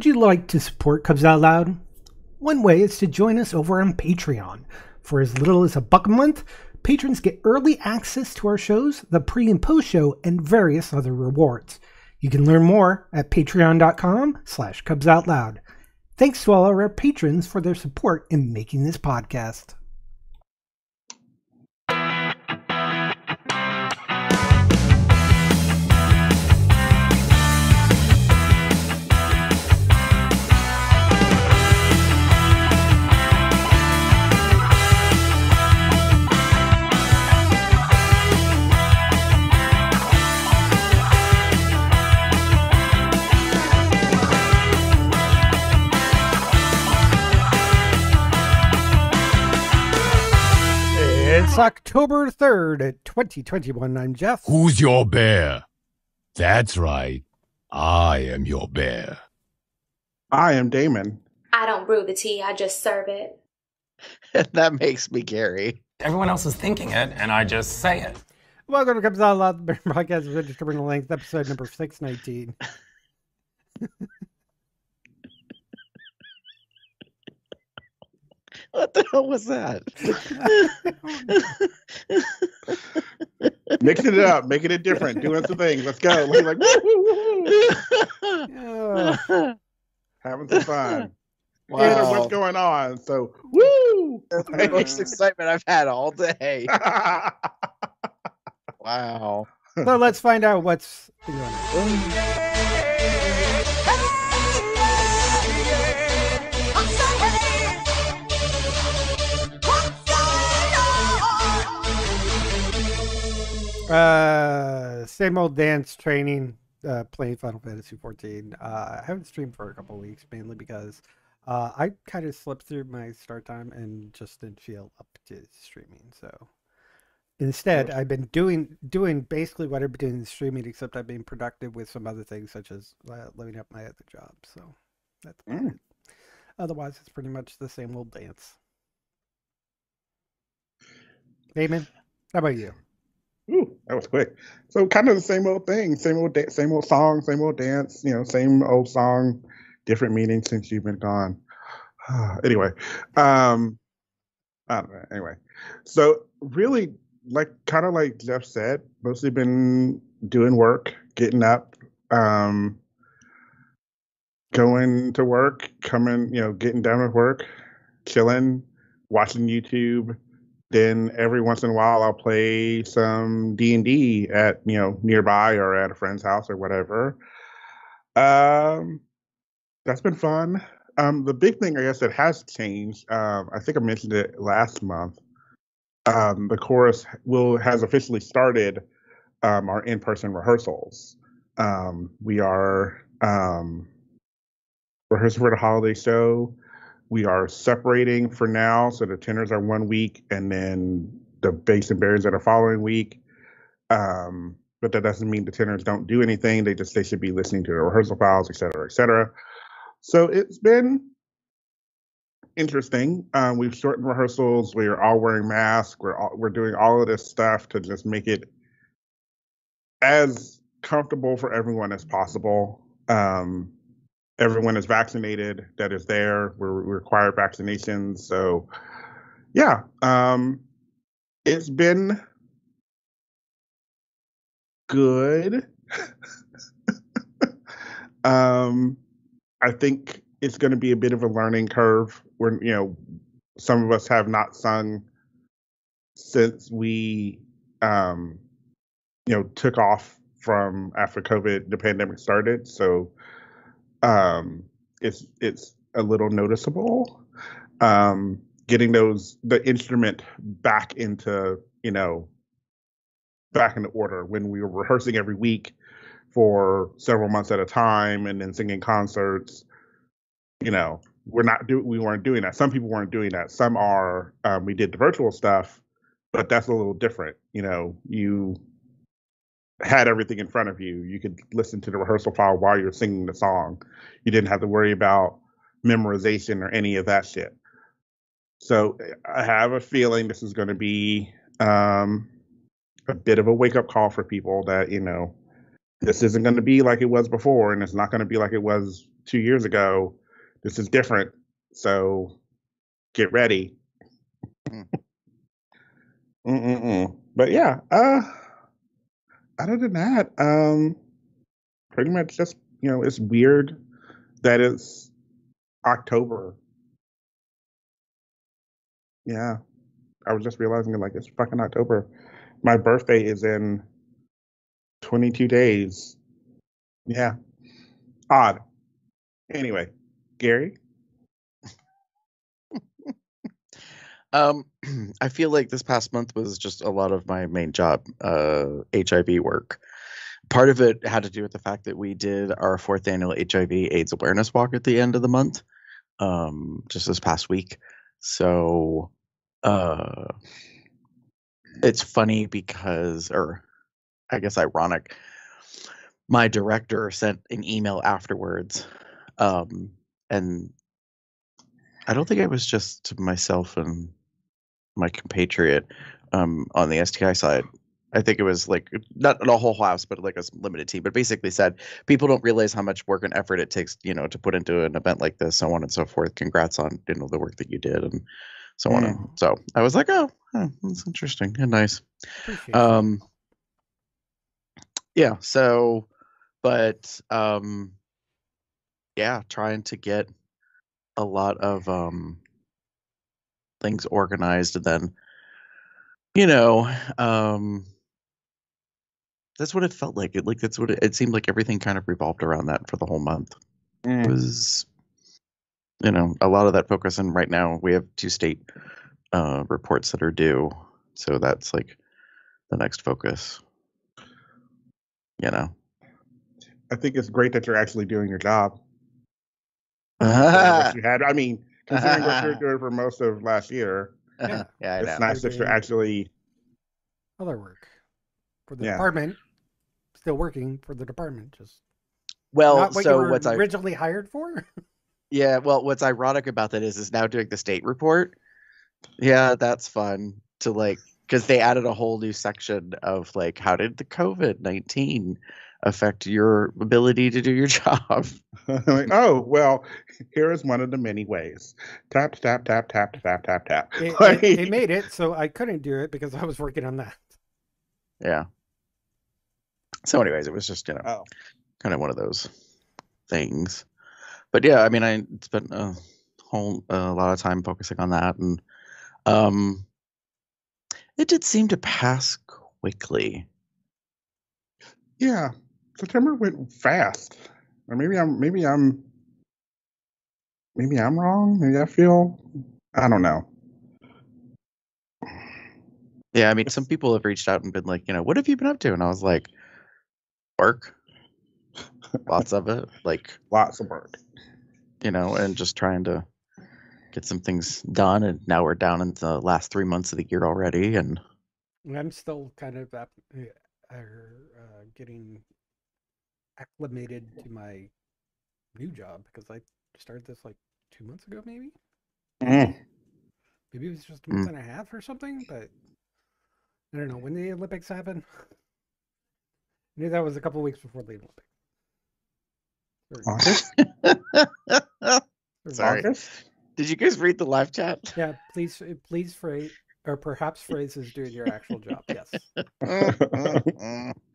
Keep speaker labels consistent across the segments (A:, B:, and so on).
A: Would you like to support Cubs Out Loud? One way is to join us over on Patreon. For as little as a buck a month, patrons get early access to our shows, the pre and post show, and various other rewards. You can learn more at patreon.com slash Cubs Out Loud. Thanks to all our patrons for their support in making this podcast. October 3rd, 2021. I'm Jeff.
B: Who's your bear? That's right. I am your bear.
C: I am Damon.
D: I don't brew the tea, I just serve it.
E: that makes me Gary.
F: Everyone else is thinking it, and I just say it.
A: Welcome to Cubs Out Loud, the podcast of Indeterminate Length, episode number 619.
E: What the hell was that?
C: Mixing it up, making it different, doing some things. Let's go. Like, like woo, woo, woo,
A: Oh,
C: having some fun.
E: wow.
C: Wow. What's going on? So, woo!
E: That's the most excitement I've had all day. Wow.
A: so let's find out what's going on. Uh, same old dance training, uh, playing Final Fantasy 14. Uh, I haven't streamed for a couple of weeks, mainly because uh, I kind of slipped through my start time and just didn't feel up to streaming. So instead, I've been doing doing basically what I've been doing in streaming, except I've been productive with some other things, such as uh, living up my other job. So that's
C: Mm.
A: it. Otherwise, it's pretty much the same old dance. Damon, how about you?
C: That was quick. So, kind of the same old thing, same old, da- same old song, same old dance. You know, same old song, different meaning since you've been gone. anyway, um, I don't know. Anyway, so really, like, kind of like Jeff said, mostly been doing work, getting up, um, going to work, coming, you know, getting done with work, chilling, watching YouTube then every once in a while I'll play some D and D at you know nearby or at a friend's house or whatever. Um, that's been fun. Um, the big thing I guess that has changed. Um, I think I mentioned it last month. Um, the chorus will has officially started um, our in-person rehearsals. Um, we are um, rehearsing for the holiday show we are separating for now. So the tenors are one week, and then the bass and barons are the following week. Um, but that doesn't mean the tenors don't do anything. They just they should be listening to the rehearsal files, et cetera, et cetera. So it's been interesting. Um, we've shortened rehearsals. We are all wearing masks. We're all, we're doing all of this stuff to just make it as comfortable for everyone as possible. Um, everyone is vaccinated that is there. We require vaccinations. So, yeah, um, it's been good. um, I think it's going to be a bit of a learning curve. Where you know, some of us have not sung since we, um, you know, took off from after COVID, the pandemic started. So um, it's it's a little noticeable. Um, getting those the instrument back into you know back into order when we were rehearsing every week for several months at a time and then singing concerts. You know, we're not do we weren't doing that. Some people weren't doing that. Some are. Um, we did the virtual stuff, but that's a little different. You know, you had everything in front of you. You could listen to the rehearsal file while you're singing the song. You didn't have to worry about memorization or any of that shit. So I have a feeling this is going to be um, a bit of a wake up call for people that, you know, this isn't going to be like it was before and it's not going to be like it was two years ago. This is different. So get ready.
E: Mm.
C: Mm-mm-mm. But yeah, uh, other than that, um, pretty much just you know, it's weird that it's October. Yeah, I was just realizing like it's fucking October. My birthday is in 22 days. Yeah, odd. Anyway, Gary.
E: Um, I feel like this past month was just a lot of my main job, uh, HIV work. Part of it had to do with the fact that we did our fourth annual HIV/AIDS awareness walk at the end of the month, um, just this past week. So, uh, it's funny because, or I guess ironic, my director sent an email afterwards, um, and I don't think it was just myself and my compatriot um, on the STI side. I think it was like not a whole house, but like a limited team. But basically said people don't realize how much work and effort it takes, you know, to put into an event like this, so on and so forth. Congrats on you know the work that you did and so on. And so I was like, oh, huh, that's interesting and nice. Um, yeah. So, but um, yeah, trying to get a lot of um things organized, and then you know, um, that's what it felt like. It like that's what it, it seemed like. Everything kind of revolved around that for the whole month.
C: Mm.
E: Was you know a lot of that focus, and right now we have two state uh reports that are due, so that's like the next focus. You know.
C: I think it's great that you're actually doing your job. What you had. I mean, considering what you're doing for most of last year,
A: Yeah.
E: yeah, I
C: it's
E: know.
C: nice that you're actually.
A: Other work for the
C: Yeah.
A: department. Still working for the department. Just
E: Well,
A: not what
E: so
A: you were
E: what's I
A: originally hired for.
E: yeah, well, what's ironic about that is is now doing the state report. Yeah, that's fun to like because they added a whole new section of like how did the COVID nineteen affect your ability to do your job?
C: like, oh well, here is one of the many ways. Tap tap tap tap tap tap tap.
A: It, it,
C: Like-
A: it made it so I couldn't do it because I was working on that.
E: Yeah. So, anyways, it was just you know
C: oh,
E: kind of one of those things. But yeah, I mean, I spent a whole a lot of time focusing on that, and um, it did seem to pass quickly.
C: yeah. September went fast. Or maybe I'm maybe I'm maybe I'm wrong. Maybe I feel I don't know.
E: Yeah, I mean, some people have reached out and been like, you know, what have you been up to? And I was like, work, lots of it, like
C: Lots of work.
E: you know, and just trying to get some things done. And now we're down in the last three months of the year already, and
A: I'm still kind of app- uh, uh, getting acclimated to my new job because I started this like two months ago, maybe.
C: Mm.
A: Maybe it was just a month and a half or something, but I don't know. When the Olympics happen? I knew that was a couple weeks before the Olympics.
C: August.
E: Sorry.
C: August.
E: did you guys read the live chat?
A: Yeah, please, uh, please phrase, or perhaps phrases doing your actual job. Yes.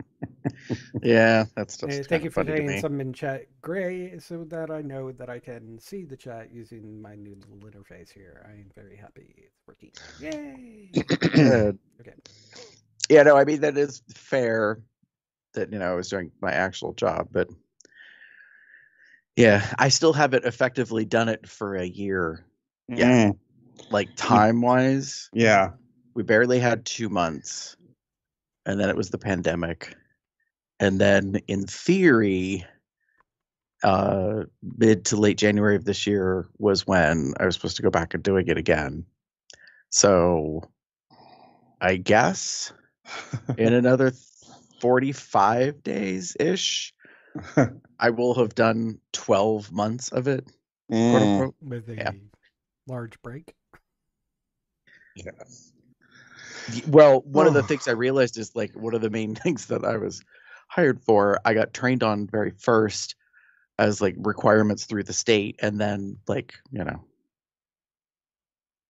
E: yeah, that's
A: Uh,
E: just
A: thank you for
E: funny
A: saying some in chat gray so that I know that I can see the chat using my new little interface here. I am very happy it's working. Yay! Okay.
E: Yeah, no, I mean that is fair that you know I was doing my actual job, but yeah, I still haven't effectively done it for a year. Yeah.
C: Mm.
E: Like time wise,
C: Yeah.
E: we barely had two months, and then it was the pandemic, and then in theory, uh, mid to late January of this year was when I was supposed to go back and doing it again. So, I guess in another 45 days ish, I will have done 12 months of it. quote
C: Mm.
E: unquote.
A: With a
E: Yeah.
A: large break.
C: Yes.
E: Y- Well, one of the things I realized is like one of the main things that I was hired for, I got trained on very first as like requirements through the state and then like you know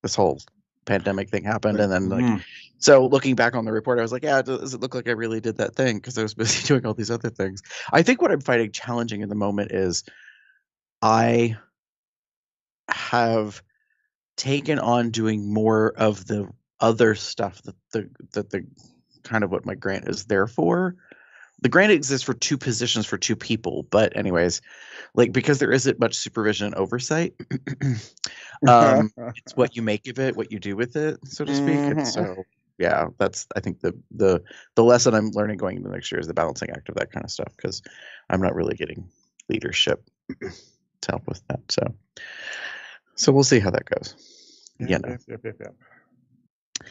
E: this whole pandemic thing happened and then like
C: Mm.
E: so looking back on the report i was like yeah does it look like i really did that thing because i was busy doing all these other things i think what i'm finding challenging in the moment is i have taken on doing more of the other stuff that the that the kind of what my grant is there for the grant exists for two positions for two people but anyways like because there isn't much supervision and oversight um it's what you make of it what you do with it so to speak and
C: Mhm.
E: so yeah that's i think the the the lesson i'm learning going into next year is the balancing act of that kind of stuff because i'm not really getting leadership to help with that so so we'll see how that goes yeah, no.
C: Yep, yep, yep, yep.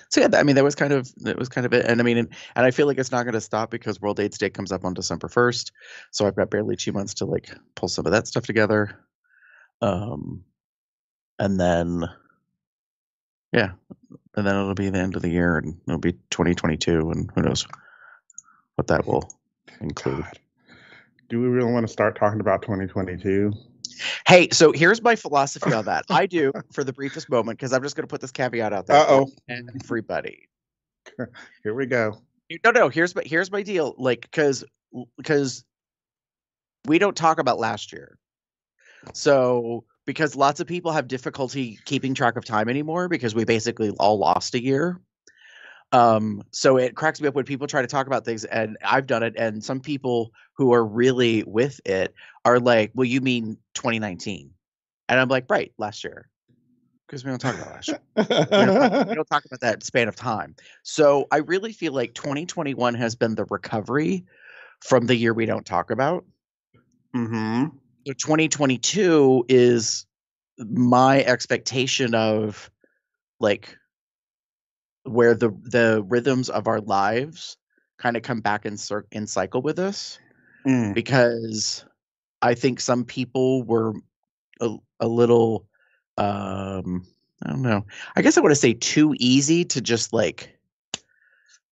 E: So yeah, I mean that was kind of that was kind of it, and I mean, and, and I feel like it's not going to stop because World AIDS Day comes up on December first, so I've got barely two months to like pull some of that stuff together, um, and then yeah, and then it'll be the end of the year, and it'll be 2022, and who knows what that will include.
C: God. Do we really want to start talking about 2022?
E: Hey, so here's my philosophy on that. I do for the briefest moment because I'm just going to put this caveat out there.
C: Oh.
E: everybody.
C: Here we go.
E: No, no. Here's my here's my deal. Like, because because we don't talk about last year, so because lots of people have difficulty keeping track of time anymore because we basically all lost a year. Um, so it cracks me up when people try to talk about things, and I've done it, and some people who are really with it are like, "Well, you mean 2019?" And I'm like, "Right, last year." Because we don't talk about last year we don't, talk, we don't talk about that span of time. So I really feel like 2021 has been the recovery from the year we don't talk about.
C: mm-hmm.
E: So 2022 is my expectation of like where the the rhythms of our lives kind of come back in cir- in cycle with us
C: Mm.
E: because I think some people were a, a little um I don't know. I guess I want to say too easy to just like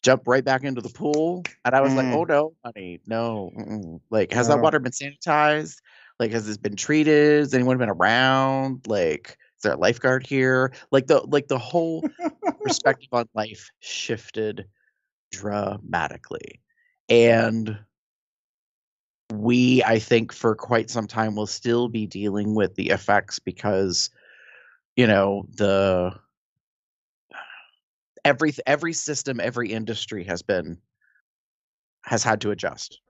E: jump right back into the pool. And I was like,
C: Mm.
E: "Oh no, honey, no." mm-mm." Like has that water been sanitized? Like has this been treated? Has anyone been around? Like there a lifeguard here? Like the like the whole perspective on life shifted dramatically. And we, I think, for quite some time will still be dealing with the effects because, you know, the every every system, every industry has been has had to adjust.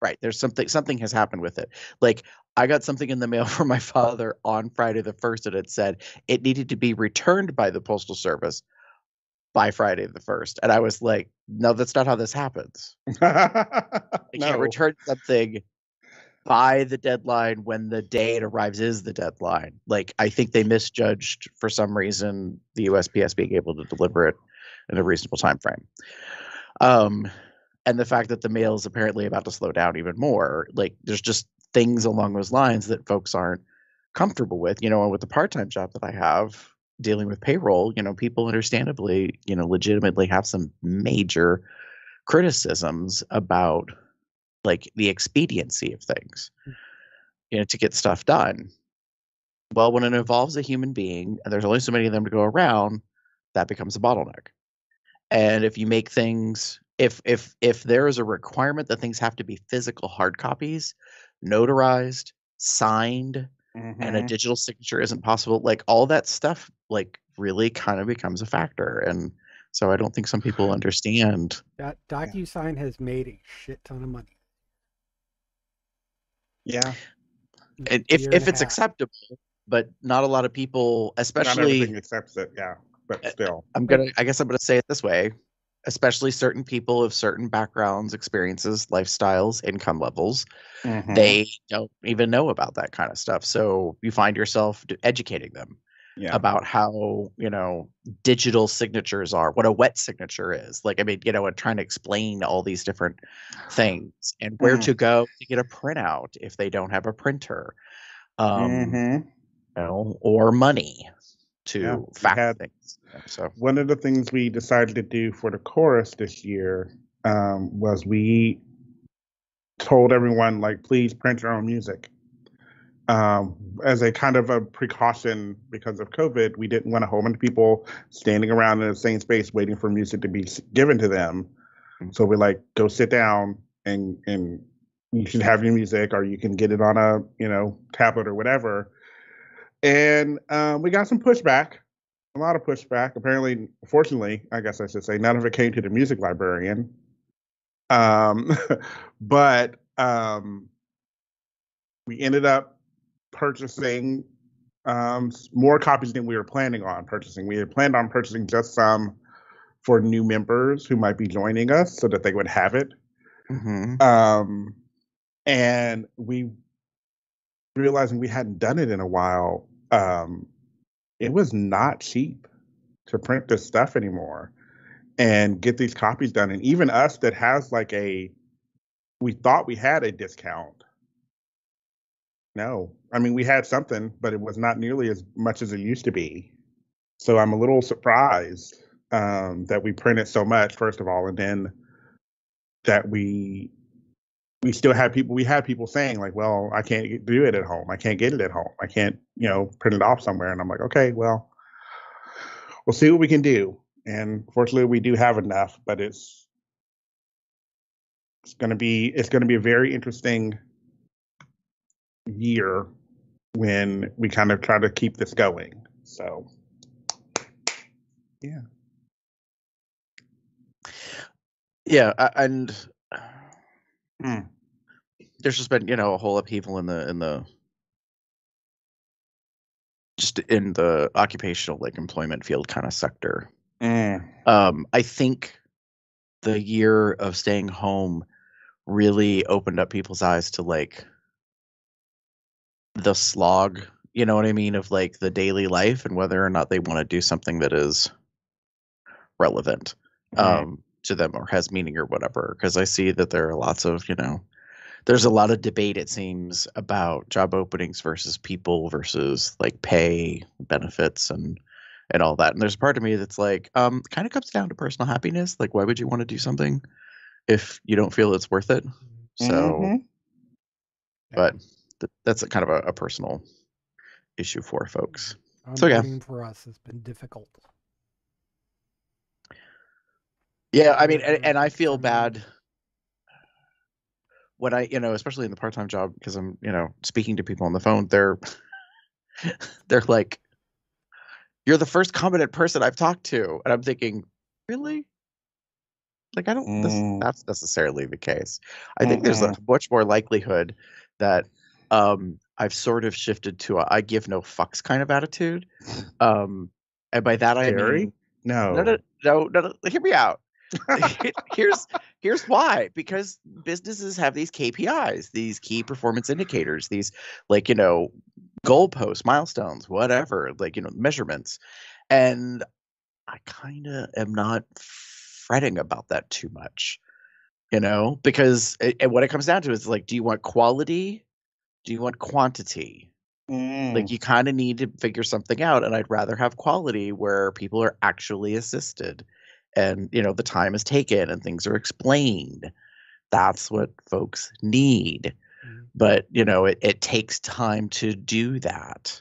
E: Right. There's something something has happened with it. Like I got something in the mail from my father on Friday the first and it said it needed to be returned by the postal service by Friday the first. And I was like, no, that's not how this happens. You can't
C: no.
E: return something by the deadline when the day it arrives is the deadline. Like I think they misjudged for some reason the USPS being able to deliver it in a reasonable time frame. Um and the fact that the mail is apparently about to slow down even more. Like there's just things along those lines that folks aren't comfortable with. You know, and with the part-time job that I have dealing with payroll, you know, people understandably, you know, legitimately have some major criticisms about like the expediency of things hmm. you know to get stuff done well when it involves a human being and there's only so many of them to go around that becomes a bottleneck and if you make things if if if there is a requirement that things have to be physical hard copies notarized signed and a
C: Mhm.
E: digital signature isn't possible like all that stuff like really kind of becomes a factor and so i don't think some people understand
A: Doc- DocuSign has made a shit ton of money.
C: yeah.
E: and if
A: Year
E: if
A: and
E: it's
A: half.
E: acceptable but not a lot of people
C: Not
E: especially
C: everything accepts it. Yeah. But still.
E: I'm gonna I guess I'm gonna say it this way. Especially certain people of certain backgrounds, experiences, lifestyles, income levels,
C: Mhm.
E: they don't even know about that kind of stuff. So you find yourself educating them
C: yeah.
E: about how you know digital signatures are, what a wet signature is. Like I mean, you know, and trying to explain all these different things and where
C: Mhm.
E: to go to get a printout if they don't have a printer, um,
C: Mhm.
E: you know, or money to
C: Yeah, we
E: fact
C: had-
E: things. So.
C: one of the things we decided to do for the chorus this year um, was we told everyone like please print your own music um, as a kind of a precaution because of covid we didn't want a whole bunch of people standing around in the same space waiting for music to be given to them
E: Mhm.
C: so we like go sit down and and you should have your music or you can get it on a you know tablet or whatever and um, we got some pushback a lot of pushback apparently fortunately i guess i should say none of it came to the music librarian um, but um, we ended up purchasing um, more copies than we were planning on purchasing. We had planned on purchasing just some for new members who might be joining us so that they would have it.
E: hmm
C: Um, and we realizing we hadn't done it in a while, um, it was not cheap to print this stuff anymore and get these copies done. And even us that has like a, we thought we had a discount. No, I mean we had something, but it was not nearly as much as it used to be. So I'm a little surprised um, that we printed so much, first of all, and then that we we still have people. We have people saying like, "Well, I can't do it at home. I can't get it at home. I can't, you know, print it off somewhere." And I'm like, "Okay, well, we'll see what we can do." And fortunately, we do have enough, but it's it's going to be it's going to be a very interesting year when we kind of try to keep this going. So, yeah.
E: Yeah, and
C: Mm.
E: There's just been you know a whole upheaval in the in the just in the occupational like employment field kind of sector.
C: Mm.
E: Um, I think the year of staying home really opened up people's eyes to like the slog, you know what I mean, of like the daily life and whether or not they want to do something that is relevant
C: Right.
E: um, to them or has meaning or whatever. Because I see that there are lots of, you know, there's a lot of debate, it seems, about job openings versus people versus like pay, benefits, and and all that. And there's a part of me that's like, um, kind of comes down to personal happiness. Like, why would you want to do something if you don't feel it's worth it? So,
C: Mhm.
E: but th- that's a kind of a, a personal issue for folks. So, yeah.
A: For us has been difficult.
E: Yeah, I mean, and, and I feel bad when I, you know, especially in the part-time job because I'm, you know, speaking to people on the phone. They're, they're like, "You're the first competent person I've talked to," and I'm thinking, really? Like, I don't. This,
C: Mm.
E: that's necessarily the case. I think there's a much more likelihood that um, I've sort of shifted to a I give no fucks" kind of attitude, um, and by that I
C: Gary?
E: mean
C: No.
E: no, no, no, no, no. Hear me out. here's here's why because businesses have these KPIs, these key performance indicators, these like you know goalposts, milestones, whatever, like you know measurements, and I kind of am not fretting about that too much, you know, because it, and what it comes down to is like, do you want quality? Do you want quantity?
C: Mm.
E: like you kind of need to figure something out and i'd rather have quality where people are actually assisted and you know the time is taken and things are explained that's what folks need
A: Mhm.
E: but you know it, it takes time to do that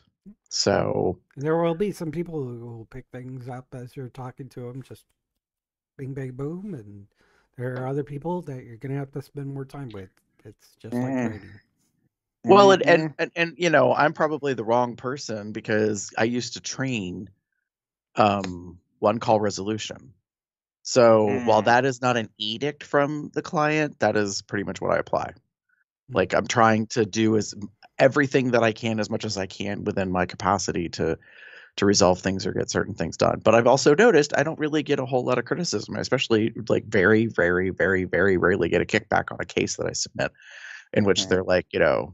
E: so
A: There will be some people who will pick things up as you're talking to them, just bing, bang, boom. And there are other people that you're going to have to spend more time with. It's just like
C: Mm.
A: training.
E: well and, and and and you know i'm probably the wrong person because i used to train um one call resolution so while
C: Mm.
E: that is not an edict from the client that is pretty much what i apply
A: Mm.
E: like i'm trying to do as everything that i can as much as i can within my capacity to to resolve things or get certain things done but i've also noticed i don't really get a whole lot of criticism I especially like very very very very rarely get a kickback on a case that i submit in which they're like you know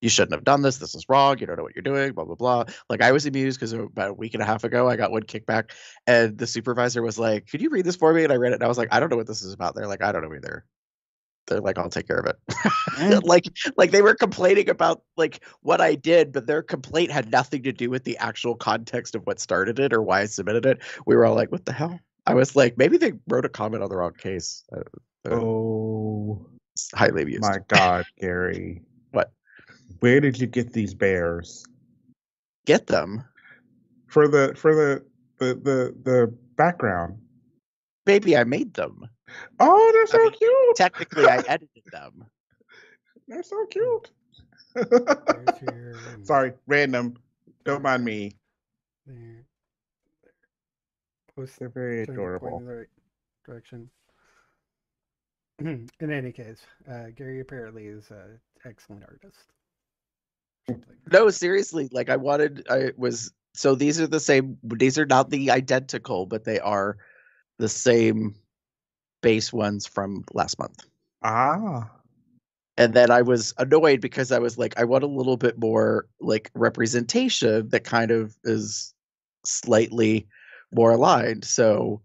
E: you shouldn't have done this this is wrong you don't know what you're doing blah blah blah like i was amused because about a week and a half ago i got one kickback and the supervisor was like could you read this for me and i read it and i was like i don't know what this is about they're like i don't know either they're like i'll take care of it
C: Mm.
E: like like they were complaining about like what i did but their complaint had nothing to do with the actual context of what started it or why i submitted it we were all like what the hell i was like maybe they wrote a comment on the wrong case Uh,
C: Oh.
E: Highly abused.
C: My God, Gary.
E: What?
C: Where did you get these bears?
E: Get them,
C: For the for the the the, the background.
E: baby. I made them.
C: Oh, they're so
E: mean,
C: cute.
E: Technically, I edited them.
C: They're so cute. Sorry, random. Don't mind me.
A: There. Post
C: They're very
A: trying to point
C: adorable.
A: in the right direction. in any case, uh, Gary apparently is an excellent artist.
E: No, seriously. Like I wanted. I was. So these are the same. These are not the identical, but they are the same base ones from last month.
C: Ah.
E: and then I was annoyed because I was like, I want a little bit more like representation that kind of is slightly more aligned. So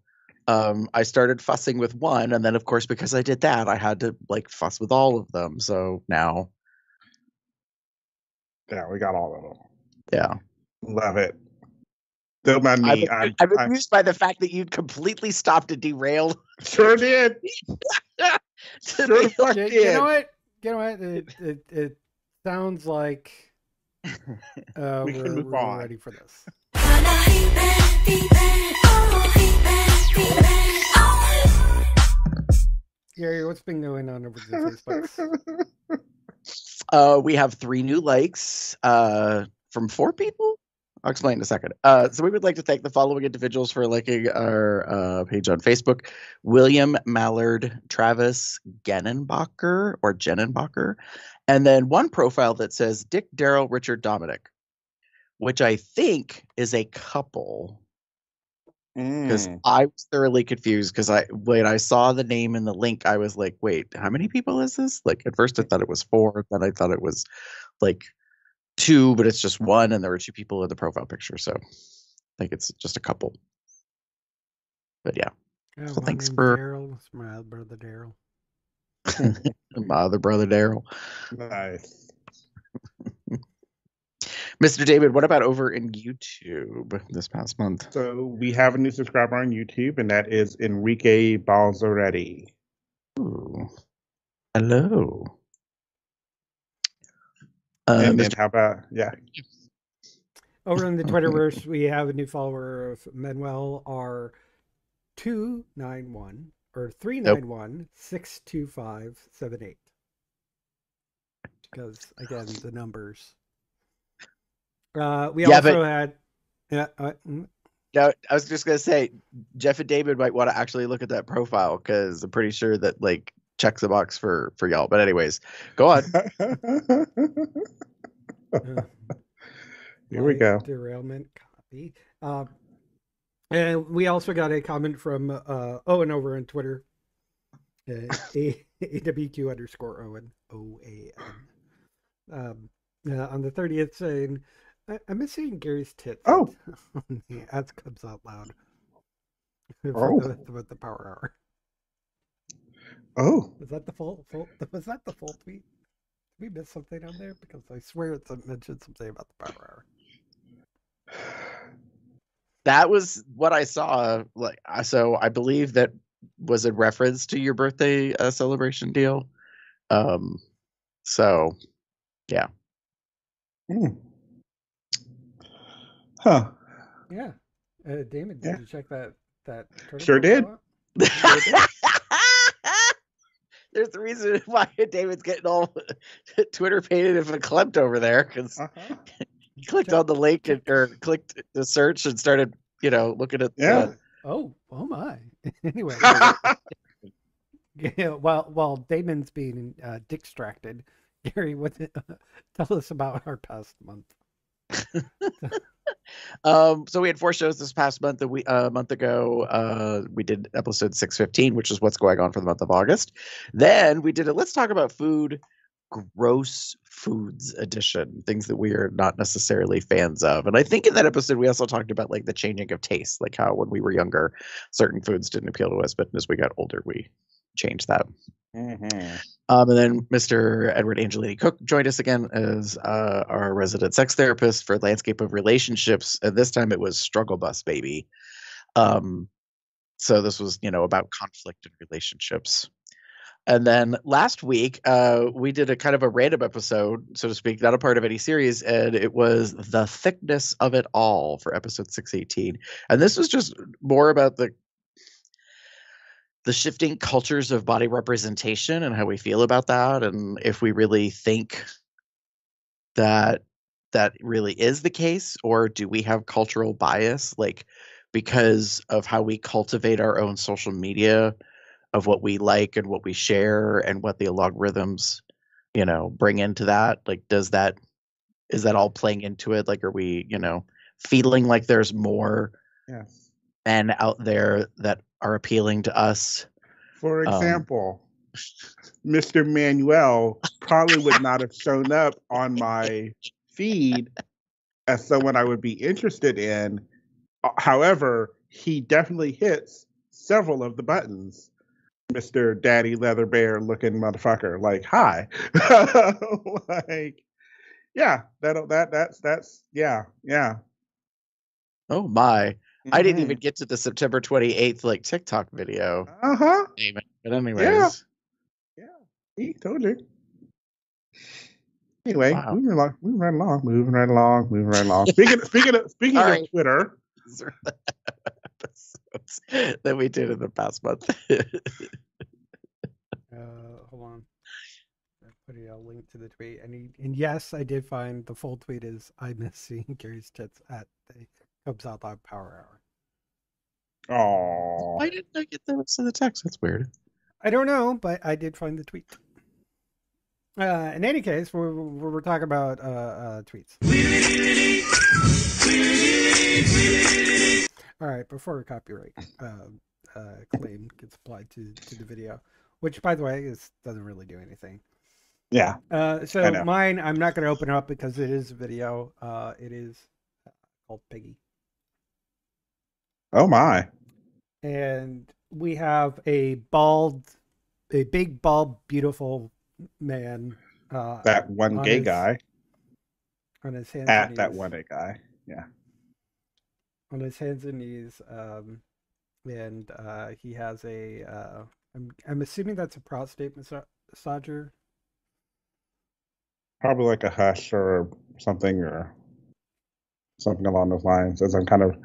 E: um, I started fussing with one, and then of course because I did that, I had to like fuss with all of them. So now,
C: Yeah, we got all of them.
E: yeah,
C: Love it. Don't mind
E: I'm.
C: I'm,
E: I'm
C: I'm-
E: amused by the fact that you completely stopped and derailed.
C: sure did.
E: to
C: Sure
E: be
C: the fuck
A: You,
C: did.
A: you know what? You know what? It it, it sounds like uh,
C: We can
A: we're,
C: move
A: we're
C: on.
A: ready for this. Gary, what's been going on over the Facebooks?
E: Uh, we have three new likes uh, from four people. I'll explain in a second. Uh, so we would like to thank the following individuals for liking our uh, page on Facebook: William Mallard, Travis Genenbacher or Genenbacher, and then one profile that says Dick, Daryl, Richard, Dominic, which I think is a couple because
C: Mm.
E: I was thoroughly confused because I when I saw the name in the link, I was like, wait, how many people is this? Like at first I thought it was four, then I thought it was like two, but it's just one, and there were two people in the profile picture, so I think it's just a couple. But yeah,
A: Yeah,
E: So
A: my
E: thanks for-
A: Daryl. It's my brother Daryl.
E: my other brother Daryl.
C: Nice.
E: Mr. David, what about over in YouTube this past month?
C: So we have a new subscriber on YouTube, and that is Enrique Balzaretti.
E: Ooh. Hello. Uh,
C: and then
E: Mr.
C: how about yeah?
A: Over in the Twitterverse, we have a new follower of Manuel R two nine one or three nine one six two five seven eight. Because again, the numbers. Uh, we
E: Yeah,
A: also
E: but-
A: had. Yeah, uh, mm,
E: No, I was just gonna say Jeff and David might want to actually look at that profile because I'm pretty sure that like checks the box for for y'all. But anyways, go on.
A: uh,
C: Here we go.
A: Derailment copy. Um, and we also got a comment from uh, Owen over on Twitter. Uh, a- AWQ underscore Owen O A N. Um, uh, on the thirtieth, saying, I- "I'm missing Gary's tits."
C: Oh.
A: the ads Cubs Out Loud. For
C: Oh.
A: the, the, the power hour.
C: Oh,
A: Was that the full, full? Was that the full tweet? Did we miss something on there? Because I swear it's mentioned something about the power hour.
E: That was what I saw. Like, so I believe that was in reference to your birthday uh, celebration deal. Um, so
C: Hmm. Huh.
A: Yeah. Uh, Damon, did
C: Yeah.
A: you check that? That
C: Sure did.
A: profile out?
E: there's the reason why David's getting all Twitter painted of a klepto over there because
C: Uh-huh.
E: he clicked on the link and, or clicked the search and started, you know, looking at
C: Yeah.
E: the
A: Oh, oh my. anyway, yeah, while while Damon's being uh, distracted, Gary, what? tell us about our past month.
E: Um, so we had four shows this past month. A a month ago, uh, we did episode six fifteen, which is what's going on for the month of August. Then we did a let's talk about food, gross foods edition, things that we are not necessarily fans of. And I think in that episode we also talked about like the changing of taste, like how when we were younger, certain foods didn't appeal to us, but as we got older, we changed that.
C: Mhm.
E: Um, and then Mr. Edward Angelini Cook joined us again as uh, our resident sex therapist for Landscape of Relationships. And this time it was Struggle Bus Baby. Um, so this was, you know, about conflict in relationships. And then last week, uh, we did a kind of a random episode, so to speak, not a part of any series, and it was the thickness of it all for episode six eighteen. And this was just more about the the shifting cultures of body representation and how we feel about that, and if we really think that that really is the case, or do we have cultural bias, like because of how we cultivate our own social media? Of what we like and what we share and what the algorithms you know bring into that like does that is that all playing into it like are we you know feeling like there's more
C: Yes.
E: men out there that are appealing to us
C: For
E: Um,
C: example, Mr. Manuel probably would not have shown up on my feed as someone I would be interested in. However, he definitely hits several of the buttons. Mr. Daddy Leather Bear looking motherfucker. Like, hi. like, yeah, that that that's that's yeah, yeah.
E: oh my i didn't even get to the september 28th like tiktok video
C: Uh-huh.
E: but anyways yeah,
C: He told you. Anyway,
E: Wow.
C: moving along, moving right along, moving right along, moving right along. Speaking, speaking of speaking
E: All
C: of
E: right.
C: Twitter,
E: these are the episodes that we did in the past month
A: Uh, hold on. I put a link to the tweet, and he, and yes, I did find the full tweet is I miss seeing Gary's tits at the Cubs Out Loud Power Hour.
C: oh,
E: why didn't i get the rest of the text that's weird
A: I don't know, but I did find the tweet. Uh, in any case, we're, we're, we're talking about uh, uh, tweets. All right, before a copyright uh, uh, claim gets applied to, to the video, which, by the way, is doesn't really do anything.
C: yeah,
A: Uh, so mine, I'm not going to open it up because it is a video. Uh, it is uh, called Piggy,
C: oh my,
A: and we have a bald, a big, bald, beautiful man. Uh,
C: that one
A: on
C: gay
A: his-
C: guy
A: on his hands
C: at that one gay guy.
A: On his hands and knees, um, and uh, he has a. Uh, I'm I'm assuming that's a prostate massa- massager.
C: Probably like a hush or something or something along those lines. As I'm kind of,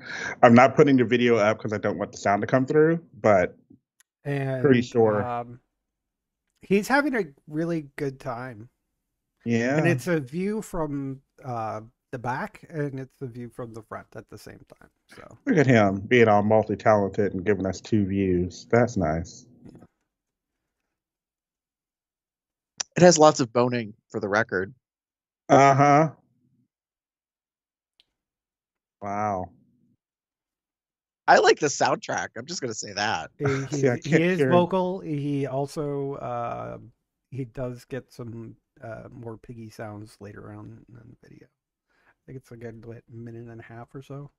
C: I'm not putting the video up because I don't want the sound to come through, but
A: And pretty
C: sure.
A: um, he's having a really good time.
C: yeah,
A: and it's a view from uh, the back and it's the view from the front at the same time so
C: look at him being all multi-talented and giving us two views. That's nice.
E: it has lots of boning for the record
C: Uh huh. Wow.
E: I like the soundtrack. I'm just gonna say that.
A: he, he's-
C: See,
A: he is
C: hearing-
A: vocal he also uh, he does get some uh, more piggy sounds later on in the video i think it's like a what, minute and a half or so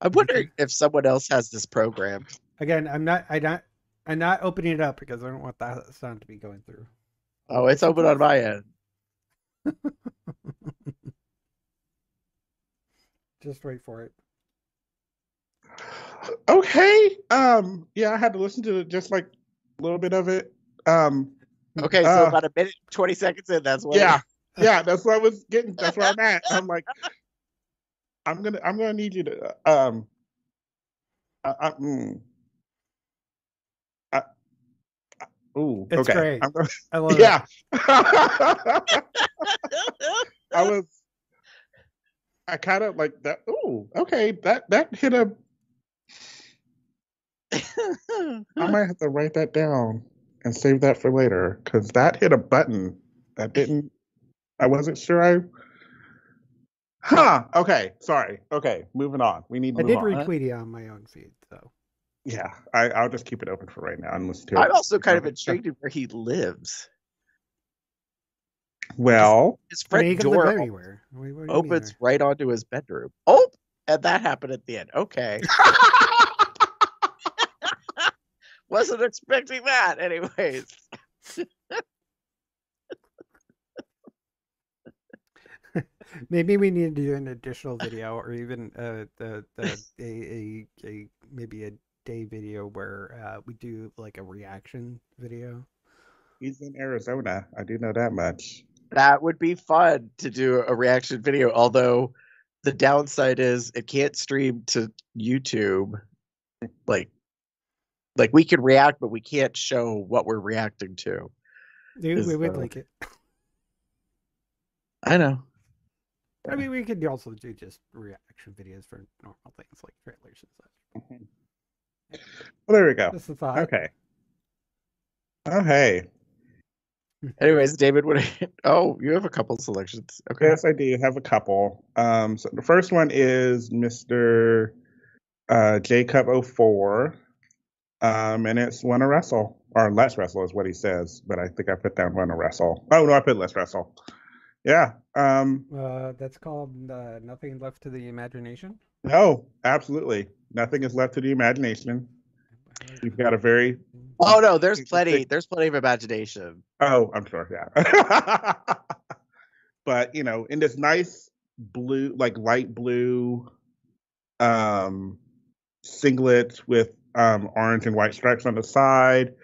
E: I'm wondering if someone else has this program.
A: again i'm not i not i'm not opening it up because i don't want that sound to be going through
E: Oh, it's open on my end.
A: just wait for it
C: Okay. Um. Yeah, I had to listen to just like a little bit of it. Um.
E: Okay, so
C: Uh,
E: about a minute, twenty seconds in. That's what.
C: Yeah. Yeah. That's what I was getting. That's where I'm at. I'm like, I'm gonna. I'm gonna need you to. Um. I, I, mm, I, I- ooh.
A: It's
C: okay.
A: great.
C: I'm gonna,
A: i love it
C: yeah. I was. I kind of like that. Ooh. Okay. That that hit a. I might have to write that down and save that for later because that hit a button that didn't. I wasn't sure I. Huh. Okay. Sorry. Okay. Moving on. We need to
A: i
C: move
A: did
C: on.
A: retweet it on my own feed so
C: Yeah. I, I'll just keep it open for right now and listen to it.
E: I'm also kind of intrigued in where he lives.
C: Well,
E: His
A: I mean,
E: front
A: he can live
E: door
A: anywhere What- what mean
E: opens right onto his bedroom. Oh, and that happened at the end. Okay, wasn't expecting that. Anyways,
A: Maybe we need to do an additional video, or even uh, the the a, a a maybe a day video where uh, we do like a reaction video.
C: He's in Arizona. I do know that much.
E: That would be fun to do a reaction video. Although the downside is it can't stream to YouTube. Like, like we can react, but we can't show what we're reacting to.
A: Dude, we would
E: uh,
A: like it.
E: I know.
A: I mean, we could also do just reaction videos for normal things like trailers and such.
C: Well, there we go.
A: Just a thought.
C: Okay. Oh, hey.
E: Anyways, David, what? Oh, you have a couple selections. Okay.
C: Yes, I do have a couple. Um, so the first one is Mr. Uh, Jacob 04. Um, and it's wanna wrestle. Or let's wrestle is what he says, but I think I put down wanna wrestle. Oh no, I put let's wrestle. Yeah. Um,
A: Uh, that's called uh, Nothing Left to the Imagination.
C: no, absolutely. Nothing is left to the imagination. You've got a very
E: Oh no, there's plenty. There's plenty of imagination.
C: Oh, I'm sure, yeah. but you know, in this nice blue, like light blue, um, singlet with um orange and white stripes on the side.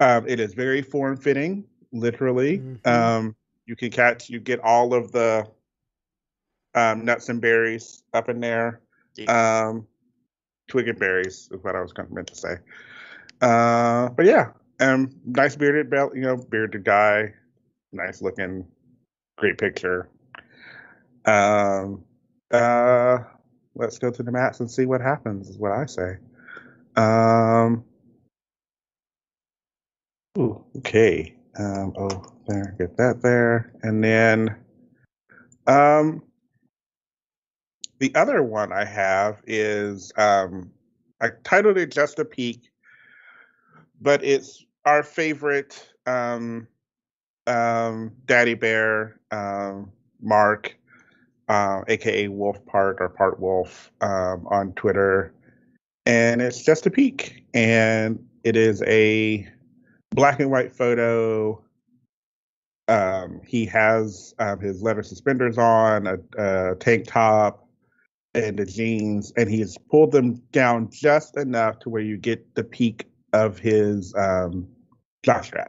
C: Um, it is very form fitting, literally.
A: Mhm.
C: Um, you can catch, you get all of the um, nuts and berries up in there.
E: Yeah.
C: Um, twig and berries is what I was going meant to say. Uh, but yeah, um, nice bearded belt, you know, bearded guy, nice looking, great picture. Um, uh, let's go to the mats and see what happens. Is what I say. Um, ooh, okay. Um, oh, there, get that there, and then, um, the other one I have is um, I titled it Just a Peek, but it's our favorite um, um, Daddy Bear, um, Mark, uh, aka Wolf Part or Part Wolf, um, on Twitter, and it's Just a Peek, and it is a black and white photo. Um, he has um, his leather suspenders on, a, a tank top, and the jeans, and he's pulled them down just enough to where you get the peak of his um, jockstrap.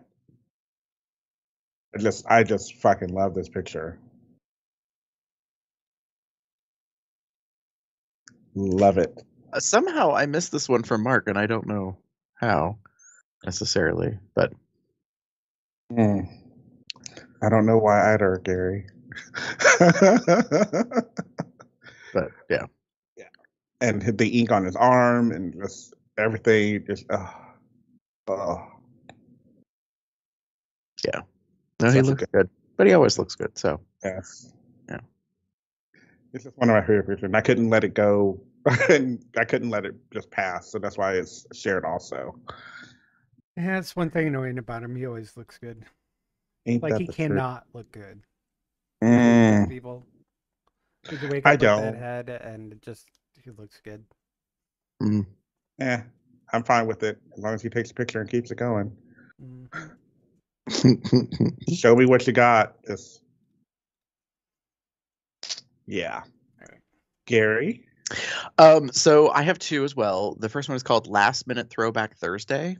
C: I just, I just fucking love this picture. Love it.
E: Uh, somehow I missed this one from Mark, and I don't know how necessarily, but
C: Mm. I don't know why either, Gary.
E: but yeah. Yeah.
C: and hit the ink on his arm and just everything just uh, uh, Yeah.
E: No, he looks good, but he always looks good. So
C: yes.
E: Yeah.
C: It's just one of my favorite pictures. And I couldn't let it go and I couldn't let it just pass. So that's why it's shared also.
A: Yeah, that's one thing annoying about him. He always looks good.
C: Ain't
A: Like he
C: the truth?
A: cannot look good.
C: Mm.
A: People. He can wake
C: I
A: up with that
C: don't.
A: head and it just he looks good.
E: mm.
C: Yeah, I'm fine with it as long as he takes a picture and keeps it going.
A: Mm.
C: Show me what you got. Just yeah.
A: Alright.
C: Gary.
E: um, so I have two as well. The first one is called Last Minute Throwback Thursday.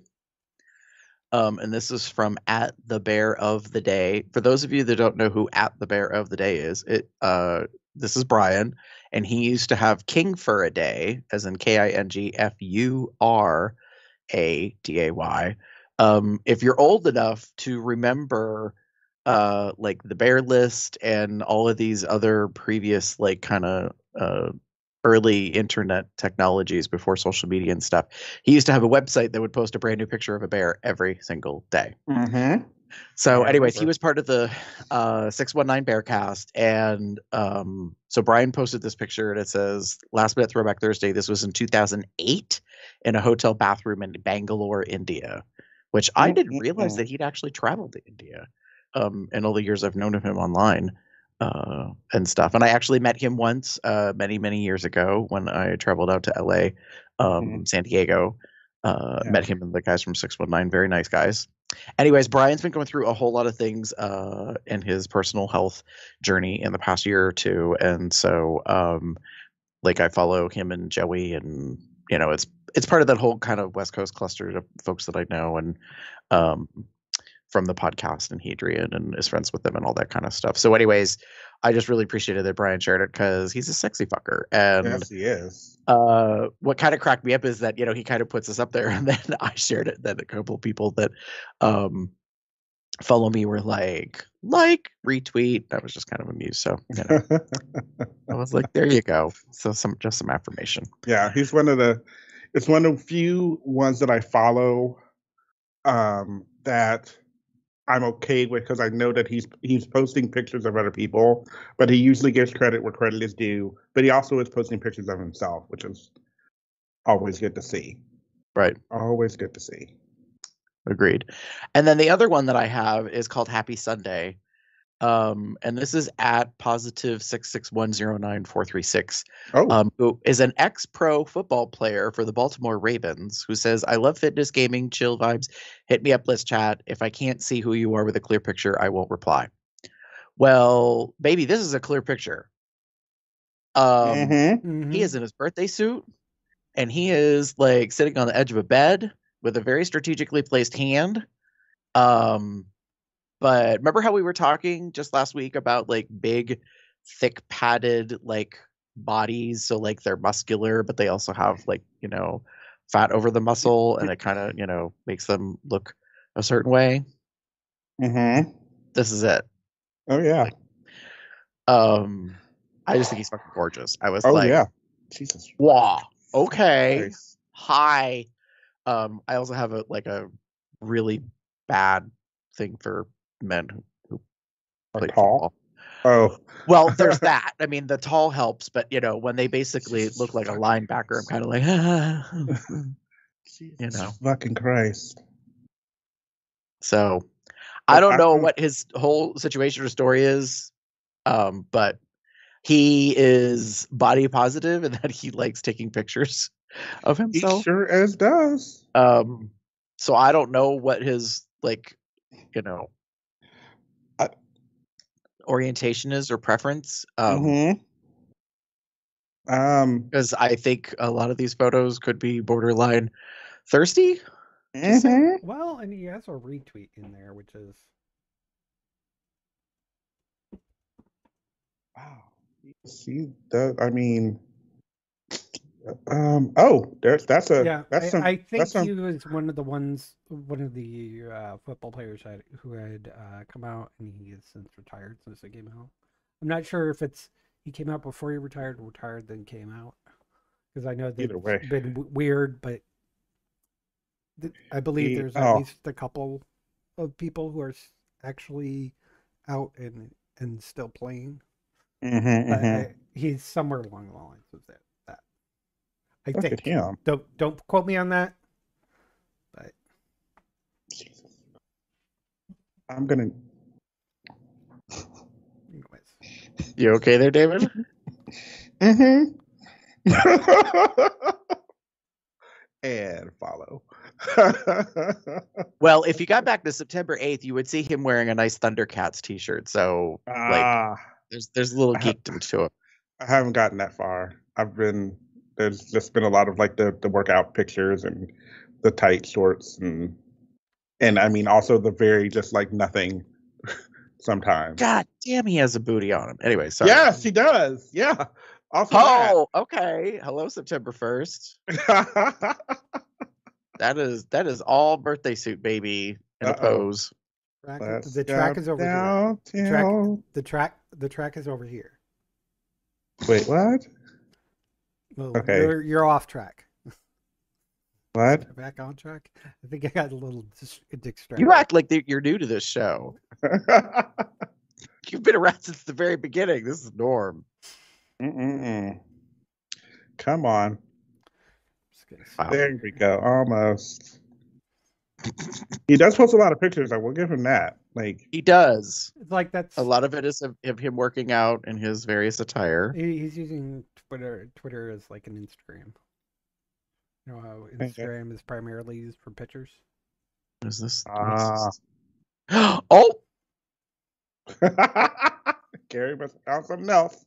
E: Um, and this is from at the bear of the day. For those of you that don't know who at the bear of the day is, it uh this is Brian, and he used to have King for a day, as in K I N G F U R A D A Y. Um, if you're old enough to remember uh like the bear list and all of these other previous like kind of uh early internet technologies before social media and stuff. He used to have a website that would post a brand new picture of a bear every single day.
C: Mm-hmm.
E: so
C: Yeah,
E: anyways he was part of the uh 619 bearcast and um so brian posted this picture and it says last minute throwback thursday this was in 2008 in a hotel bathroom in bangalore india which i didn't realize that he'd actually traveled to india um in all the years i've known of him online uh and stuff and i actually met him once uh many many years ago when i traveled out to la um
C: Mhm.
E: san diego uh
C: Yeah.
E: met him and the guys from 619 very nice guys anyways brian's been going through a whole lot of things uh in his personal health journey in the past year or two and so um like i follow him and joey and you know it's it's part of that whole kind of West Coast cluster of folks that I know and um, from the podcast and Hadrian and is friends with them and all that kind of stuff. So, anyways, I just really appreciated that Brian shared it because he's a sexy fucker. And
C: yes, he is.
E: uh, what kind of cracked me up is that you know he kind of puts us up there, and then I shared it. Then a couple of people that um, follow me were like, like, retweet. I was just kind of amused. So you know, I was like, there you go. So some just some affirmation.
C: yeah, he's one of the. It's one of the few ones that I follow um, that I'm okay with because I know that he's he's posting pictures of other people, but he usually gives credit where credit is due. But he also is posting pictures of himself, which is always good to see.
E: Right.
C: Always good to see.
E: Agreed. And then the other one that I have is called Happy Sunday. Um, and this is at positive six six one zero nine four three six.
C: Oh,
E: um, who is an ex pro football player for the Baltimore Ravens, who says, I love fitness, gaming, chill vibes. Hit me up, let's chat. If I can't see who you are with a clear picture, I won't reply. Well, baby, this is a clear picture. Um,
C: mhm.
A: Mhm.
E: He is in his birthday suit and he is like sitting on the edge of a bed with a very strategically placed hand. Um, but remember how we were talking just last week about like big, thick, padded like bodies? So like they're muscular, but they also have like, you know, fat over the muscle and it kind of, you know, makes them look a certain way.
C: Mm-hmm.
E: This is it.
C: Oh yeah.
E: Um, I just think he's fucking gorgeous. I was
C: Oh
E: like,
C: yeah. Jesus.
E: wow, okay.
C: Christ.
E: hi. Um, I also have a like a really bad thing for men who, play
C: tall?
E: football.
C: Oh.
E: Well, there's that. I mean, the tall helps, but you know, when they basically look like a linebacker, I'm kind of like,
C: you
E: know.
C: Fucking Christ.
E: so I don't know what his whole situation or story is, um, but he is body positive and that he likes taking pictures of
C: He
E: himself.
C: sure as does.
E: Um, so I don't know what his like, you know, orientation is or preference. Um,
C: Mhm. Um.
E: because I think a lot of these photos could be borderline thirsty. Just saying.
C: mhm.
A: Well, and he has a retweet in there, which is
C: Wow. See that? I mean. Um. Oh, there's that's a
A: yeah.
C: that's
A: I,
C: some
A: I think
C: some
A: he was one of the ones, one of the uh, football players that, who had uh, come out, and he has since retired since it came out. I'm not sure if it's he came out before he retired, or retired then came out, because I know that
C: Either way.
A: it's been w- weird, but th- I believe
C: He-
A: there's at
C: oh.
A: least a couple of people who are actually out and and still playing.
C: Mhm,
A: But
C: mhm.
A: I, he's somewhere along the lines of that. That. I
C: Look at
A: think.
C: him.
A: Don't don't quote me on that. But
C: Jesus. I'm gonna.
A: anyways,
E: You okay there, David?
C: Mm-hmm. and follow.
E: well, if you got back to September eighth, you would see him wearing a nice Thundercats T-shirt. So
C: Ah,
E: there's there's a little
C: I have-
E: geekdom to it.
C: I haven't gotten that far. I've been there's just been a lot of like the the workout pictures and the tight shorts and and I mean also the very just like nothing sometimes.
E: God damn, he has a booty on him. Anyway, sorry.
C: Yes, he does. Yeah. Also
E: Oh, okay. Hello, September first.
C: that.
E: That is that is all birthday suit, baby, in a
C: Uh-oh.
E: pose.
A: track, the track is over here. The track, the track, the track is over here.
C: Wait, what?
A: Well,
C: Okay.
A: you're you're off track.
C: What?
A: Back on track. I think I got a little distracted.
E: You act like you're new to this show. You've been around since the very beginning. This is Norm.
C: Mm-mm-mm. Come on.
A: Just gonna see.
E: Wow.
C: There we go. Almost. he does post a lot of pictures. I will give him that. Like,
E: He does.
A: It's like that's
E: A lot of it is of, of him working out in his various attire.
A: he- he's using Twitter. Twitter is like an Instagram. You know how
C: Okay.
A: Instagram is primarily used for pictures.
E: What is this? What
C: Ah.
E: is this? oh,
C: Gary must found something else.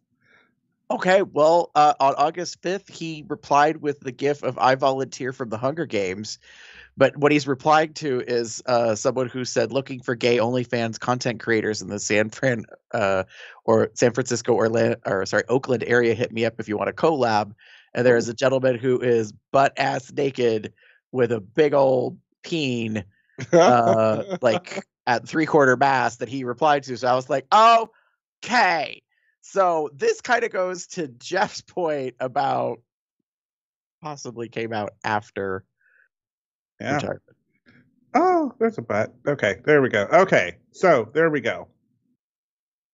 E: Okay, well, uh, on August 5th, he replied with the gif of I volunteer from the Hunger Games. But what he's replying to is uh, someone who said, looking for gay OnlyFans content creators in the San Fran uh, or San Francisco or, or sorry, Oakland area. Hit me up if you want a collab. And there is a gentleman who is butt ass naked with a big old peen, uh, like at three quarter mast that he replied to. So I was like, oh, okay. So this kind of goes to Jeff's point about possibly came out after
C: yeah.
E: retirement.
C: Oh, there's a butt. Okay, there we go. Okay, so there we go.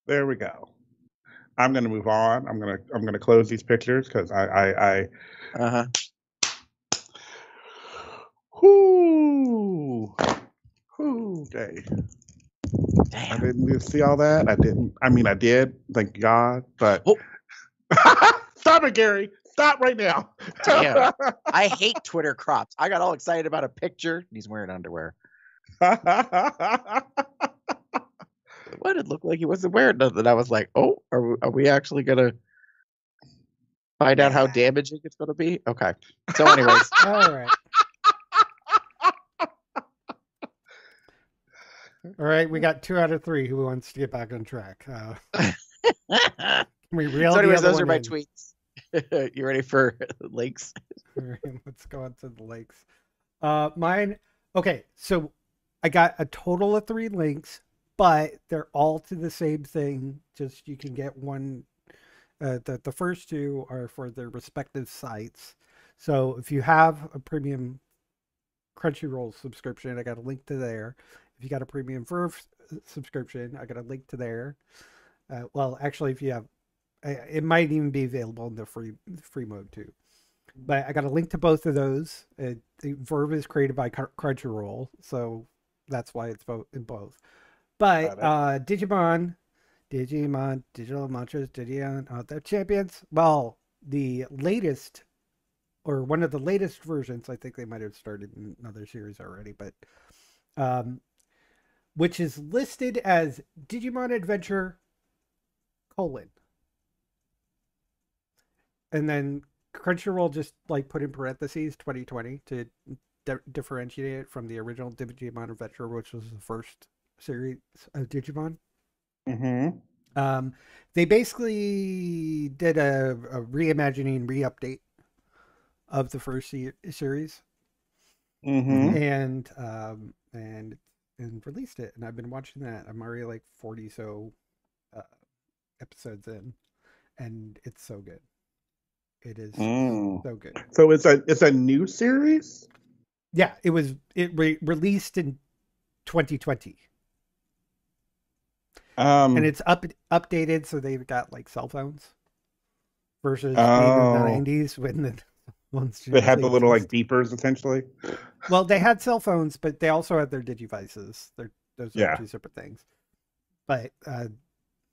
C: There we go. I'm gonna move on. I'm gonna I'm gonna close these pictures because I I, I
E: Uh huh.
C: whoo whoo okay. I didn't see all that. I didn't. I mean, I did. Thank God. But
E: Oh.
C: stop it, Gary. Stop right now.
E: Damn. I hate Twitter crops. I got all excited about a picture. He's wearing underwear. What it looked like he wasn't wearing nothing. I was like, oh, are we, are we actually gonna find out how damaging it's gonna be? Okay. So, anyways,
A: All right. All right, we got two out of three. Who wants to get back on track? Uh, can we reel
E: so
A: the
E: anyways,
A: other
E: those are my
A: in?
E: tweets. you ready for links?
A: Let's go on to the links. Uh, mine. Okay, so I got a total of three links, but they're all to the same thing. Just you can get one. Uh, the the first two are for their respective sites. So if you have a premium Crunchyroll subscription, I got a link to there. If you got a premium VRV subscription, I got a link to there. Uh, well, actually, if you have, uh, it might even be available in the free free mode too. But I got a link to both of those. Uh, the VRV is created by Cr- Crunchyroll, so that's why it's both in both. But uh, Digimon, Digimon, Digital Monsters, Digimon, uh, the champions. Well, the latest, or one of the latest versions. I think they might have started another series already, but um, which is listed as Digimon Adventure colon. And then Crunchyroll just like put in parentheses 2020 to di- differentiate it from the original Digimon Adventure, which was the first series of Digimon.
C: Mm-hmm.
A: Um, they basically did a, a reimagining, re-update of the first se- series,
C: hmm
A: and um, and and released it. And I've been watching that. I'm already like 40 so uh, episodes in, and it's so good. It is
C: Mm.
A: so good.
C: So it's a it's a new series.
A: Yeah, it was it re- released in 2020,
C: Um,
A: and it's up updated so they've got like cell phones versus
C: Oh.
A: in the 90s when the ones
C: they had the little like beepers essentially.
A: Well, they had cell phones, but they also had their digivices. They're those are
C: Yeah.
A: two separate things. But uh,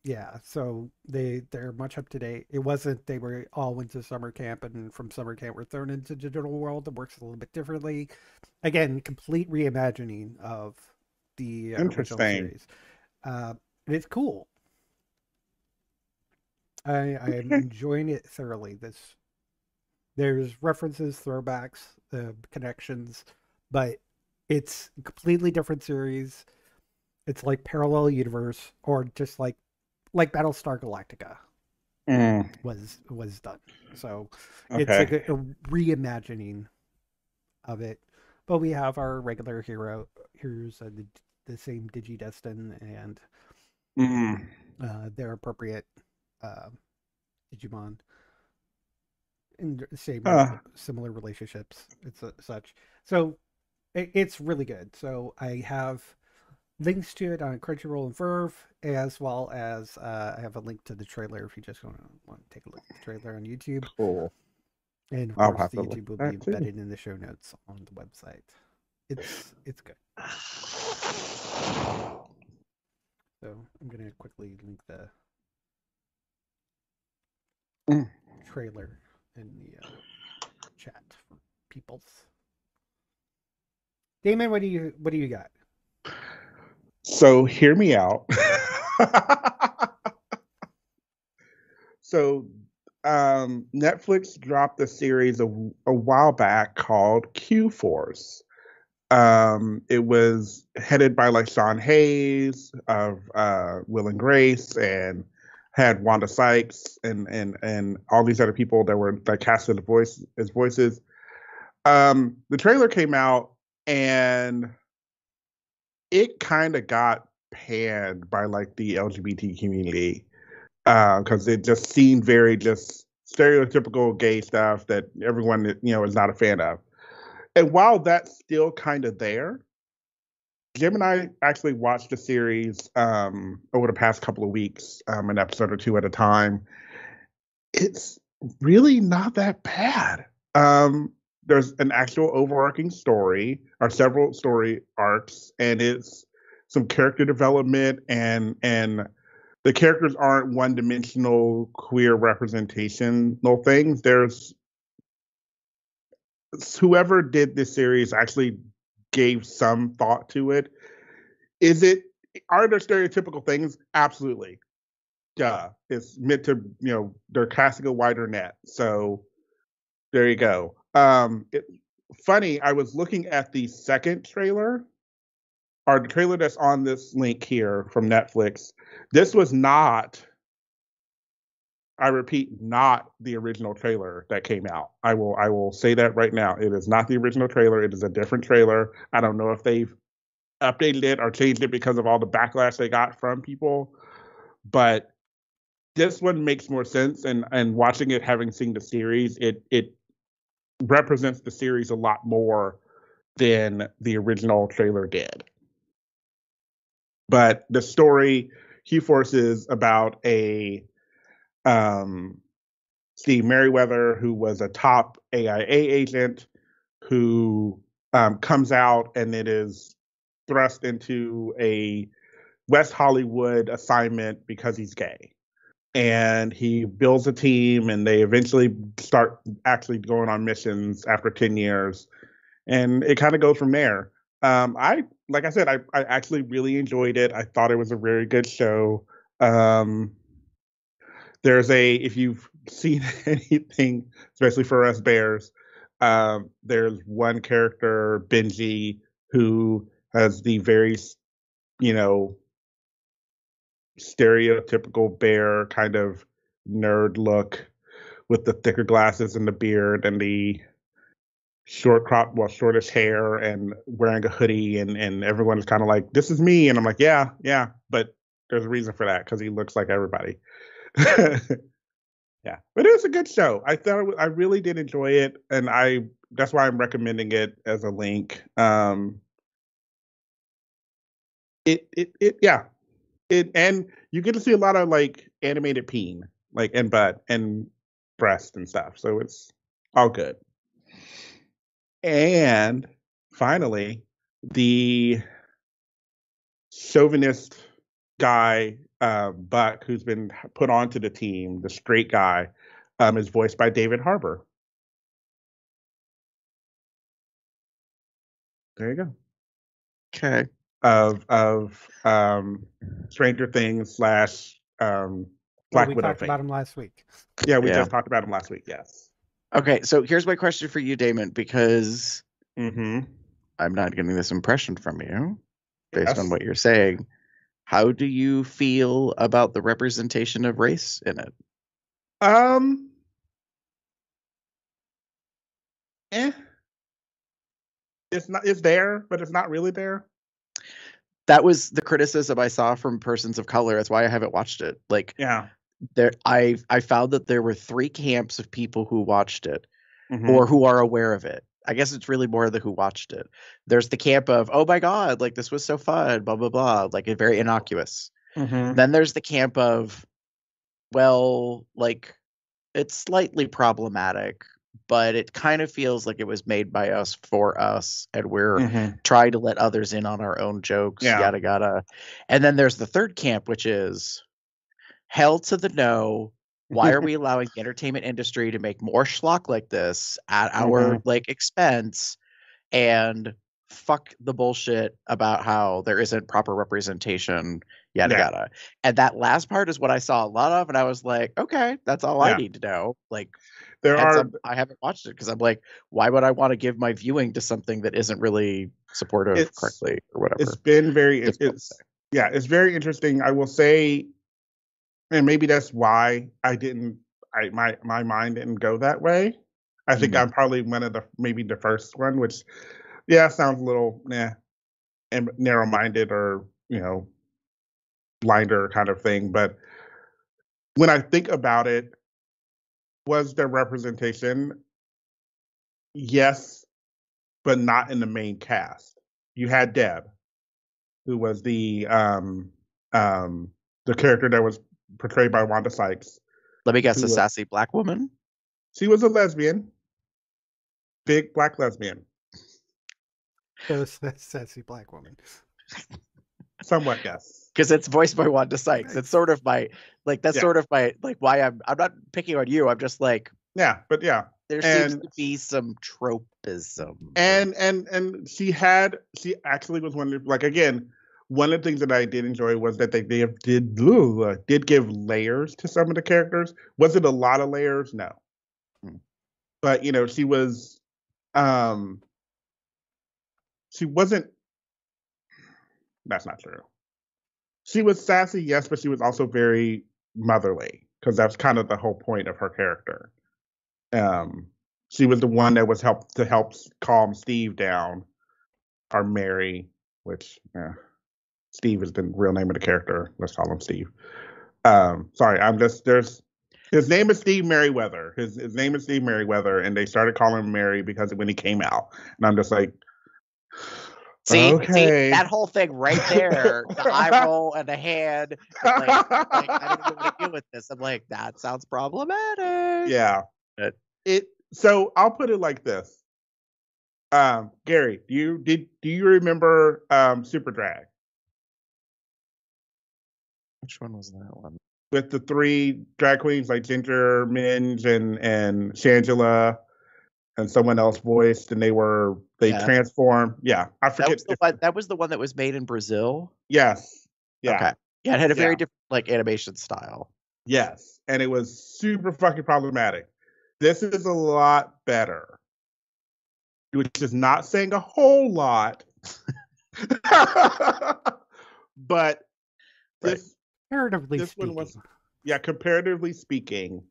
A: yeah, so they they're much up to date. It wasn't they were all went to summer camp and from summer camp were thrown into digital world. It works a little bit differently. Again, complete reimagining of the uh, original
C: Interesting.
A: series. Uh, it's cool. I I am enjoying it thoroughly. This there's references, throwbacks, uh, connections, but it's a completely different series. It's like parallel universe, or just like like Battlestar Galactica
C: Mm,
A: was was done. So
C: okay.
A: it's like a, a reimagining of it. But we have our regular hero heroes, uh, the the same Digidestin and
C: Mm,
A: uh, their appropriate uh, Digimon and same
C: Ah.
A: similar relationships. It's uh, such so it, it's really good. So I have links to it on Crunchyroll and VRV, as well as uh, I have a link to the trailer if you just want to, want to take a look at the trailer on YouTube.
C: cool.
A: And of
C: I'll
A: course, the YouTube will be
C: that too.
A: embedded in the show notes on the website. It's it's good. So I'm gonna quickly link the
C: Mm.
A: trailer in the uh, chat for peoples. Damon, what do you what do you got?
C: So hear me out. so um, Netflix dropped a series a, a while back called Q Force. Um, it was headed by like Sean Hayes of uh, Will and Grace, and had Wanda Sykes and and and all these other people that were that casted the voice as voices. Um, the trailer came out and it kind of got panned by like the LGBT community because uh, it just seemed very just stereotypical gay stuff that everyone you know is not a fan of. And while that's still kind of there, Jim and I actually watched the series um, over the past couple of weeks, um, an episode or two at a time. It's really not that bad. Um, there's an actual overarching story, or several story arcs, and it's some character development and and the characters aren't one dimensional queer representational things. There's whoever did this series actually gave some thought to it. Is it are there stereotypical things? Absolutely. Duh. It's meant to, you know, they're casting a wider net. So there you go. Um it, funny, I was looking at the second trailer the trailer that's on this link here from Netflix. This was not I repeat, not the original trailer that came out. I will I will say that right now. It is not the original trailer. It is a different trailer. I don't know if they've updated it or changed it because of all the backlash they got from people, but this one makes more sense. And and watching it, having seen the series, it it represents the series a lot more than the original trailer did. But the story, Q Force is about a um, Steve Maryweather, who was a top AIA agent, who um, comes out and it is thrust into a West Hollywood assignment because he's gay. And he builds a team, and they eventually start actually going on missions after 10 years. And it kind of goes from there. Um, I, like I said, I, I actually really enjoyed it. I thought it was a very good show. Um, there's a if you've seen anything, especially for us bears, um, there's one character, Benji, who has the very, you know, stereotypical bear kind of nerd look with the thicker glasses and the beard and the short crop well shortish hair and wearing a hoodie and and everyone is kind of like this is me and i'm like yeah yeah but there's a reason for that because he looks like everybody yeah, but it was a good show. I thought I really did enjoy it, and I that's why I'm recommending it as a link. Um, it it it yeah, it and you get to see a lot of like animated peen, like and butt and breast and stuff. So it's all good. And finally, the chauvinist guy uh, Buck, who's been put onto the team, the straight guy, um, is voiced by David Harbour. There you go.
E: Okay.
C: Of of um, Stranger Things slash um, Black
A: well, we
C: Widow.
A: talked
C: thing.
A: about him last week.
C: Yeah, we
E: Yeah.
C: just talked about him last week. Yes.
E: Okay, so here's my question for you, Damon, because
C: Mm-hmm.
E: I'm not getting this impression from you based
C: Yes.
E: on what you're saying. How do you feel about the representation of race in it?
C: Um. Eh. It's not. It's there, but it's not really there.
E: That was the criticism I saw from persons of color. That's why I haven't watched it. Like
C: Yeah.
E: there I I found that there were three camps of people who watched it
C: Mhm.
E: or who are aware of it. I guess it's really more the who watched it. There's the camp of, oh my god, like this was so fun, blah blah blah, like very innocuous.
C: Mhm.
E: Then there's the camp of, well, like it's slightly problematic, but it kind of feels like it was made by us for us, and we're
C: Mhm.
E: trying to let others in on our own jokes,
C: Yeah.
E: yada yada. And then there's the third camp, which is hell to the no. Why are we allowing the entertainment industry to make more schlock like this at our
C: Mhm.
E: like expense? And fuck the bullshit about how there isn't proper representation, yada
C: Yeah.
E: yada. And that last part is what I saw a lot of, and I was like, okay, that's all I need to know. Like,
C: There are
E: I haven't watched it because I'm like, why would I want to give my viewing to something that isn't really supportive correctly or whatever?
C: it's been very it's, it's yeah it's very interesting i will say and maybe that's why i didn't i my my mind didn't go that way i think
E: Mhm.
C: i'm probably one of the maybe the first one which yeah sounds a little nah and narrow-minded or you know blinder kind of thing but when i think about it was their representation yes but not in the main cast you had deb who was the um um the character that was portrayed by Wanda Sykes.
E: Let me guess,
C: who
E: a
C: was-
E: sassy black woman.
C: She was a lesbian, big black lesbian,
A: Those that sassy black woman.
C: somewhat yes.
E: because it's voiced by Wanda Sykes. It's sort of my like that's
C: Yeah.
E: sort of my like why I'm I'm not picking on you. I'm just like
C: Yeah, but yeah,
E: there seems to be some tropism.
C: and and and she had she actually was one of like again one of the things that I did enjoy was that they did did ugh, did give layers to some of the characters. Was it a lot of layers? No,
E: Hmm.
C: but you know she was um she wasn't. That's not true. She was sassy, yes, but she was also very motherly because that's kind of the whole point of her character. Um, she was the one that was help to help calm Steve down, or Mary, which Steve is the real name of the character. Let's call him Steve. Um, sorry, I'm just there's his name is Steve Maryweather. His his name is Steve Maryweather, and they started calling him Mary because when he came out, and I'm just like,
E: see,
C: okay.
E: see that whole thing right there, the eye roll and the hand. and, like, like, I don't know what to do with this. I'm like, that sounds problematic.
C: yeah,
E: But-
C: it. So I'll put it like this. Um, Gary, do you did do you remember um Super Drag?
E: Which one was that one?
C: with the three drag queens like Ginger Minge and and Shangela and someone else voiced, and they were they
E: Yeah.
C: transformed. Yeah, I
E: That
C: forget.
E: was the
C: if-
E: one. That was the one that was made in Brazil.
C: yes, yeah,
E: Okay. Yeah, it had a very
C: Yeah.
E: different like animation style.
C: yes, and it was super fucking problematic. This is a lot better, which is not saying a whole lot, but
E: Right.
C: this
A: Comparatively
C: This one was- yeah, comparatively speaking,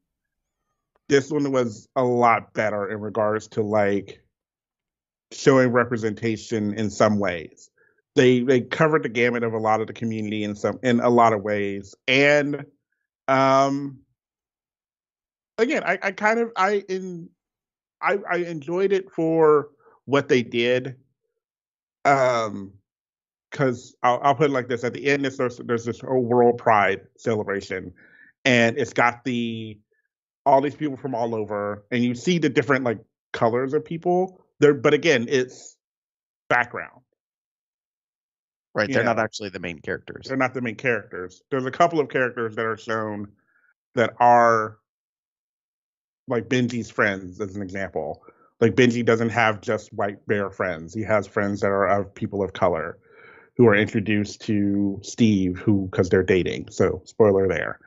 C: this one was a lot better in regards to like showing representation in some ways. They they covered the gamut of a lot of the community in some in a lot of ways. And um again, I, I kind of I in I I enjoyed it for what they did. Um because I'll, I'll put it like this: at the end, there's there's, there's this whole World Pride celebration, and it's got the all these people from all over, and you see the different like colors of people there. But again, it's background;
E: Right.
C: You
E: They're not
C: know.
E: actually the main characters.
C: they're not the main characters. There's a couple of characters that are shown that are like Benji's friends, as an example. Like Benji doesn't have just white bear friends; he has friends that are of people of color who are introduced to Steve, who because they're dating. So spoiler there.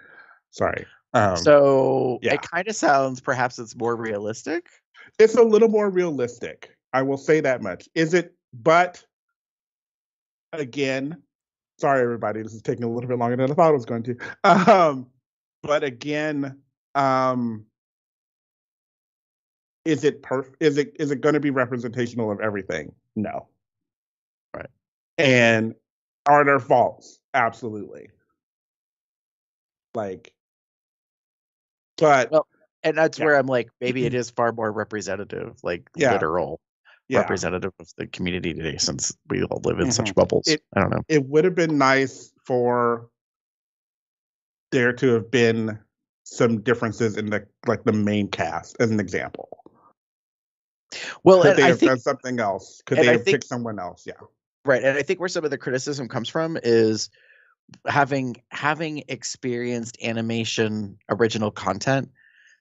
C: Sorry. Um,
E: so
C: yeah.
E: it kind of sounds perhaps it's more realistic.
C: it's a little more realistic. I will say that much. Is it? But again, sorry everybody, this is taking a little bit longer than I thought it was going to. Um, but again, um, is it perf? Is it is it going to be representational of everything? No.
E: Right.
C: And are there faults? Absolutely. Like, but
E: Well, And that's
C: Yeah.
E: where I'm like, maybe it is far more representative, like
C: Yeah.
E: literal
C: yeah.
E: representative of the community today, since we all live in such
C: Mhm.
E: bubbles.
C: It-
E: I don't know.
C: it would have been nice for there to have been some differences in the like the main cast as an example.
E: Well,
C: Could they
E: I
C: have
E: think
C: done something else? Could they have
E: think-
C: picked someone else? Yeah.
E: right and i think where some of the criticism comes from is having having experienced animation original content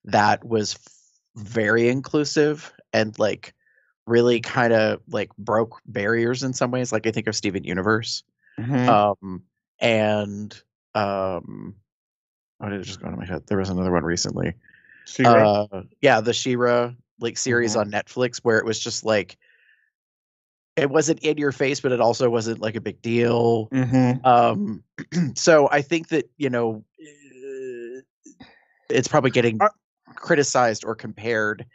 E: that was f- very inclusive and like really kind of like broke barriers in some ways. Like I think of Steven Universe,
C: Mhm.
E: um, and um, why did it just go into my head? There was another one recently.
C: She-Ra?
E: Uh, yeah, the She-Ra like series
C: Mhm.
E: on Netflix where it was just like it wasn't in your face, but it also wasn't like a big deal.
C: Mhm.
E: Um, so I think that you know uh, it's probably getting
C: Uh
E: criticized or compared,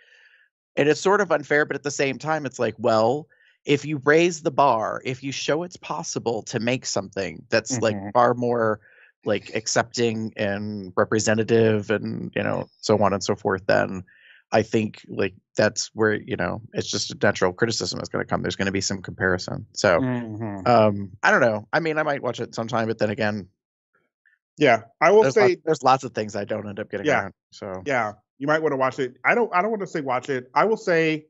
E: and it's sort of unfair. But at the same time, it's like, well, if you raise the bar, if you show it's possible to make something that's like
C: Mhm.
E: far more like accepting and representative, and you know, so on and so forth, then I think like that's where you know it's just a natural criticism is going to come. There's going to be some comparison. So
C: Mhm.
E: um, I don't know. I mean, I might watch it sometime, but then again,
C: Yeah, I will
E: there's,
C: say
E: lots, there's lots of things I don't end up getting
C: Yeah.
E: around. So
C: yeah, you might want to watch it. I don't. I don't want to say watch it. I will say,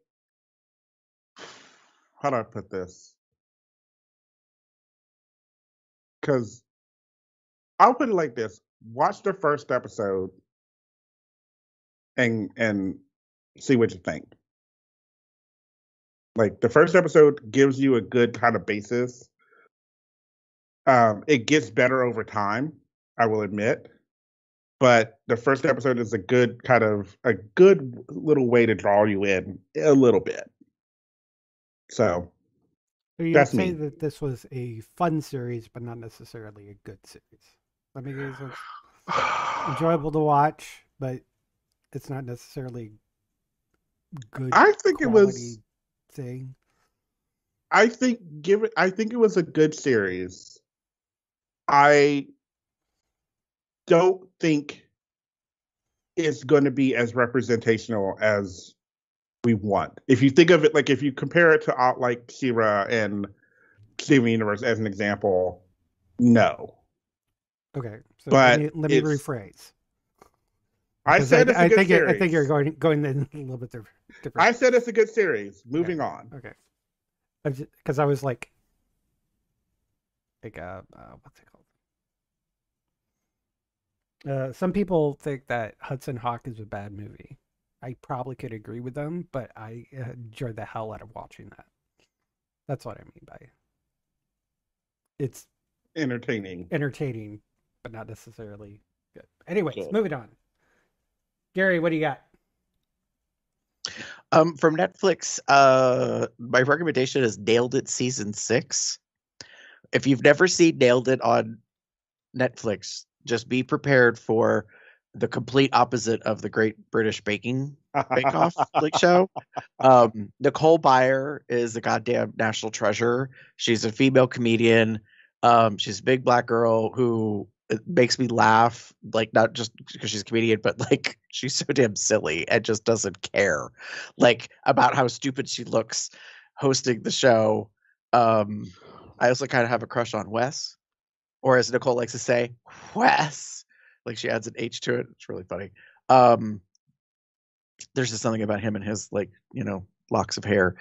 C: how do I put this? Because I'll put it like this: watch the first episode and and see what you think. Like the first episode gives you a good kind of basis. Um, it gets better over time, I will admit but the first episode is a good kind of a good little way to draw you in a little bit. So
A: So you
C: That's
A: say
C: me.
A: that this was a fun series, but not necessarily a good series. Any sense. Enjoyable to watch, but it's not necessarily good.
C: I think it was
A: thing.
C: I think give it I think it was a good series. I don't think it's going to be as representational as we want. If you think of it like if you compare it to out like She-Ra and Steven Universe as an example, no.
A: Okay, so
C: But
A: let me, let me rephrase.
C: I said it's a
A: I
C: good
A: think you're,
C: series.
A: I think you're going going in a little bit different.
C: I said it's a good series. Moving on.
A: Okay. Because I was like, like, uh, uh, what's it called? Uh, some people think that Hudson Hawk is a bad movie. I probably could agree with them, but I uh, enjoyed the hell out of watching that. That's what I mean by it's
C: Entertaining.
A: entertaining, but not necessarily good. Anyways, moving on. Gary, what do you got?
E: Um, from Netflix, uh, my recommendation is Nailed It season six. If you've never seen Nailed It on Netflix, just be prepared for the complete opposite of the Great British Baking Bake Off like show. Um, Nicole Byer is a goddamn national treasure. She's a female comedian. Um, she's a big black girl who makes me laugh, like not just because she's a comedian, but like she's so damn silly and just doesn't care, like about how stupid she looks hosting the show. Um, I also kind of have a crush on Wes, or as Nicole likes to say, Wes. Like she adds an H to it. It's really funny. Um, there's just something about him and his like you know locks of hair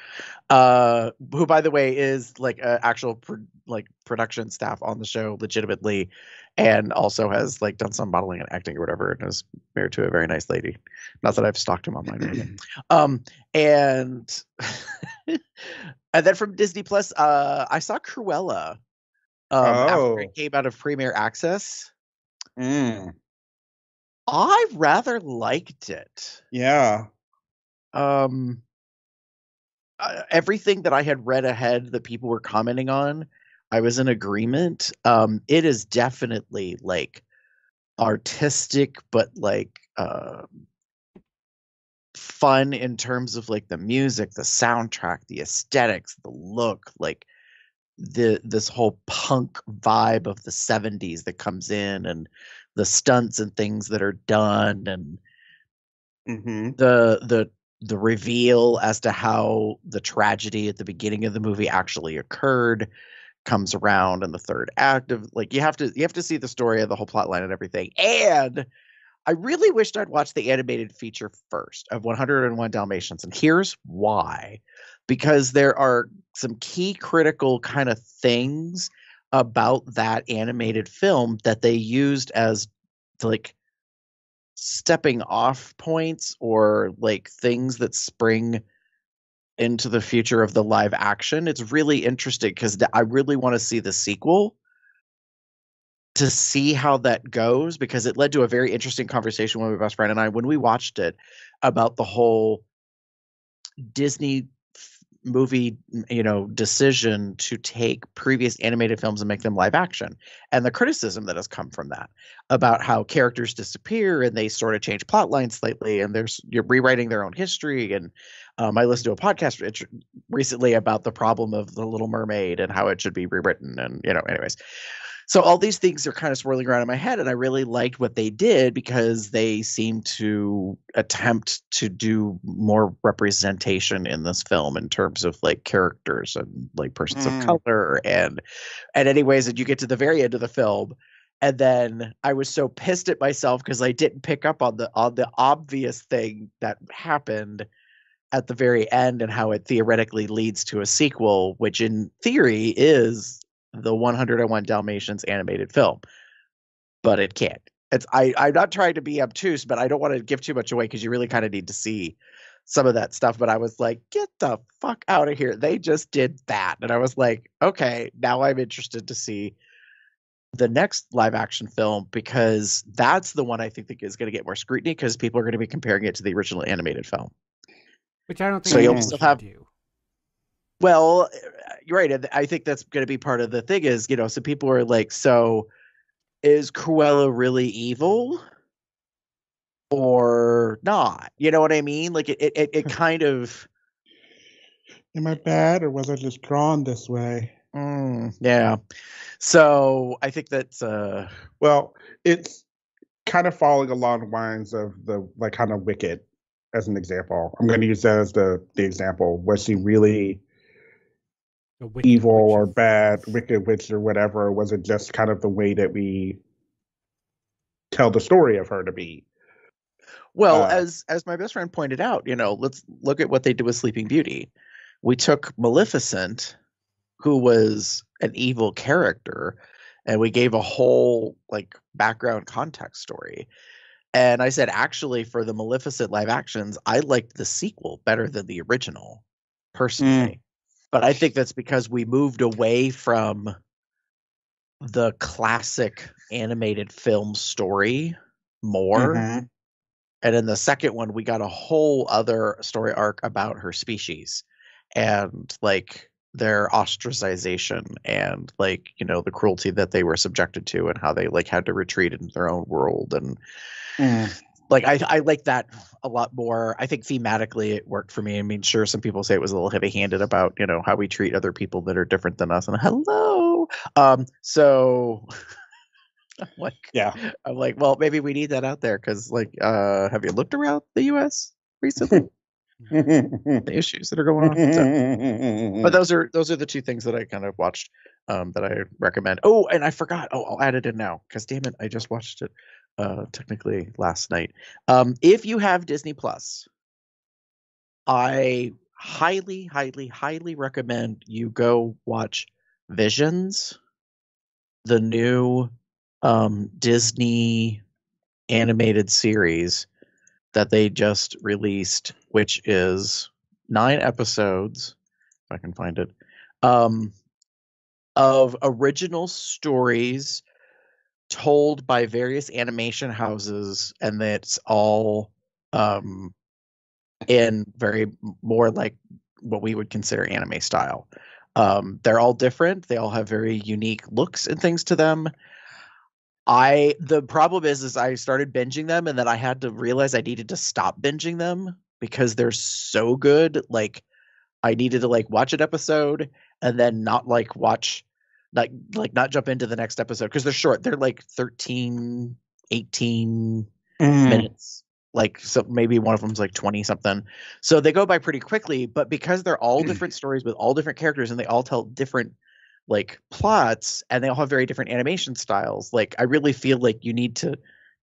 E: uh who by the way is like a actual pro- like production staff on the show legitimately and also has like done some modeling and acting or whatever and is married to a very nice lady. Not that i've stalked him online um and and then from disney plus uh i saw cruella um after
C: Oh.
E: it came out of premiere access.
C: Mm,
E: i rather liked it.
C: Yeah.
E: um uh, everything that I had read ahead that people were commenting on, I was in agreement. Um, it is definitely like artistic, but like uh, fun in terms of like the music, the soundtrack, the aesthetics, the look, like the this whole punk vibe of the 70s that comes in and the stunts and things that are done and
C: hmm
E: the the the reveal as to how the tragedy at the beginning of the movie actually occurred comes around in the third act of like you have to you have to see the story of the whole plot line and everything. And i really wished i'd watched the animated feature first of 101 dalmatians and here's why. Because there are some key critical kind of things about that animated film that they used as like stepping off points or like things that spring into the future of the live action. It's really interesting because I really want to see the sequel to see how that goes because it led to a very interesting conversation with my best friend and I when we watched it about the whole Disney movie you know decision to take previous animated films and make them live action and the criticism that has come from that about how characters disappear and they sort of change plot lines slightly and there's you're rewriting their own history and um, i listened to a podcast recently about the problem of the little mermaid and how it should be rewritten and you know anyways so all these things are kind of swirling around in my head and i really liked what they did because they seem to attempt to do more representation in this film in terms of like characters and like persons mm. of color and and anyways and you get to the very end of the film and then i was so pissed at myself because i didn't pick up on the on the obvious thing that happened at the very end and how it theoretically leads to a sequel which in theory is the 101 Dalmatians animated film, but it can't. It's I I'm not trying to be obtuse, but I don't want to give too much away because you really kind of need to see some of that stuff. But I was like, get the fuck out of here! They just did that, and I was like, okay, now I'm interested to see the next live action film because that's the one I think that is going to get more scrutiny because people are going to be comparing it to the original animated film.
A: Which I don't think
E: so. You'll still have. Do. Well, you're right. I think that's going to be part of the thing is, you know, some people are like, so is Cruella really evil or not? You know what I mean? Like it, it, it kind of.
C: Am I bad or was I just drawn this way?
E: Mm, yeah. So I think that's. uh
C: Well, it's kind of following along the lines of the like kind of Wicked as an example. I'm going to use that as the the example. Was she really evil or bad, wicked witch or whatever? Or was it just kind of the way that we tell the story of her to be?
E: Well, uh, as as my best friend pointed out, you know, let's look at what they did with Sleeping Beauty. We took Maleficent, who was an evil character, and we gave a whole like background context story. And I said, actually, for the Maleficent live actions, I liked the sequel better than the original, personally. Mm but I think that's because we moved away from the classic animated film story more. Mm-hmm. And in the second one, we got a whole other story arc about her species and like their ostracization and like, you know, the cruelty that they were subjected to and how they like had to retreat into their own world and mm like I, I like that a lot more. I think thematically it worked for me. I mean, sure, some people say it was a little heavy-handed about you know how we treat other people that are different than us. And hello, um, so I'm like,
C: yeah,
E: I'm like, well, maybe we need that out there because, like, uh, have you looked around the U.S. recently? The issues that are going on. So, but those are those are the two things that I kind of watched um, that I recommend. Oh, and I forgot. Oh, I'll add it in now because damn it, I just watched it uh, technically last night. Um, if you have Disney Plus, I highly, highly, highly recommend you go watch Visions, the new um, Disney animated series that they just released, which is nine episodes, if I can find it, um, of original stories told by various animation houses and it's all um in very more like what we would consider anime style. Um they're all different. They all have very unique looks and things to them i the problem is is i started binging them and then i had to realize i needed to stop binging them because they're so good like i needed to like watch an episode and then not like watch like like not jump into the next episode because they're short they're like 13 18 mm. minutes like so maybe one of them's like 20 something so they go by pretty quickly but because they're all different stories with all different characters and they all tell different like plots and they all have very different animation styles. Like i really feel like you need to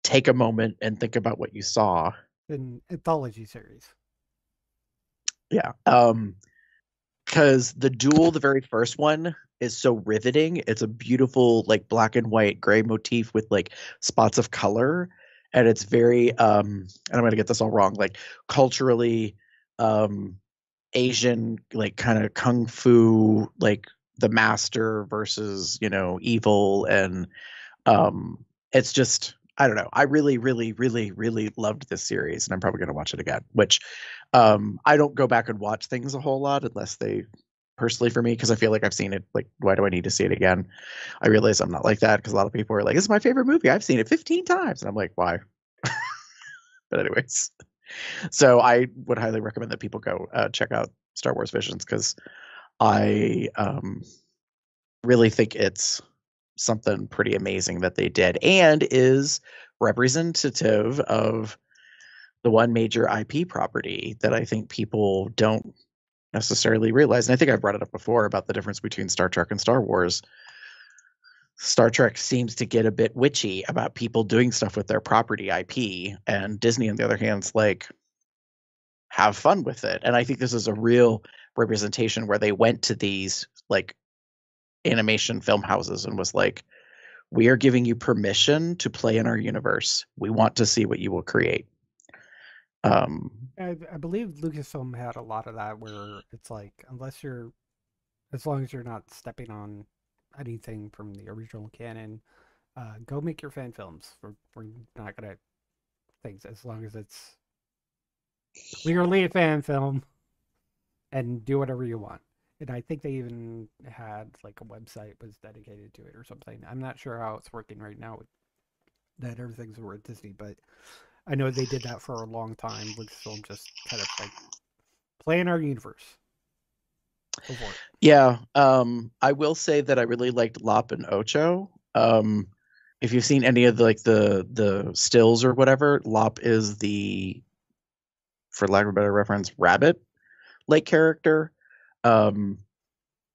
E: take a moment and think about what you saw.
A: An anthology series.
E: Yeah um because the duel the very first one is so riveting. It's a beautiful like black and white gray motif with like spots of color and it's very um and I'm going to get this all wrong like culturally um Asian like kind of kung fu like the master versus you know evil and um it's just I don't know. I really, really, really, really loved this series, and I'm probably going to watch it again. Which um, I don't go back and watch things a whole lot unless they personally for me because I feel like I've seen it. Like, why do I need to see it again? I realize I'm not like that because a lot of people are like, "This is my favorite movie. I've seen it 15 times," and I'm like, "Why?" but anyways, so I would highly recommend that people go uh, check out Star Wars Visions because I um, really think it's something pretty amazing that they did and is representative of the one major IP property that I think people don't necessarily realize. And I think I've brought it up before about the difference between Star Trek and Star Wars. Star Trek seems to get a bit witchy about people doing stuff with their property IP, and Disney, on the other hand, is like, have fun with it. And I think this is a real representation where they went to these like animation film houses and was like, we are giving you permission to play in our universe. We want to see what you will create. Um,
A: I, I believe Lucasfilm had a lot of that where it's like, unless you're, as long as you're not stepping on anything from the original canon, uh, go make your fan films. We're, we're not gonna things as long as it's clearly a fan film, and do whatever you want. And I think they even had like a website was dedicated to it or something. I'm not sure how it's working right now that everything's over at Disney, but I know they did that for a long time. Lucasfilm just kind of like play in our universe.
E: Yeah, um, I will say that I really liked Lop and Ocho. Um, if you've seen any of the like the the stills or whatever, Lop is the, for lack of a better reference, rabbit like character. Um,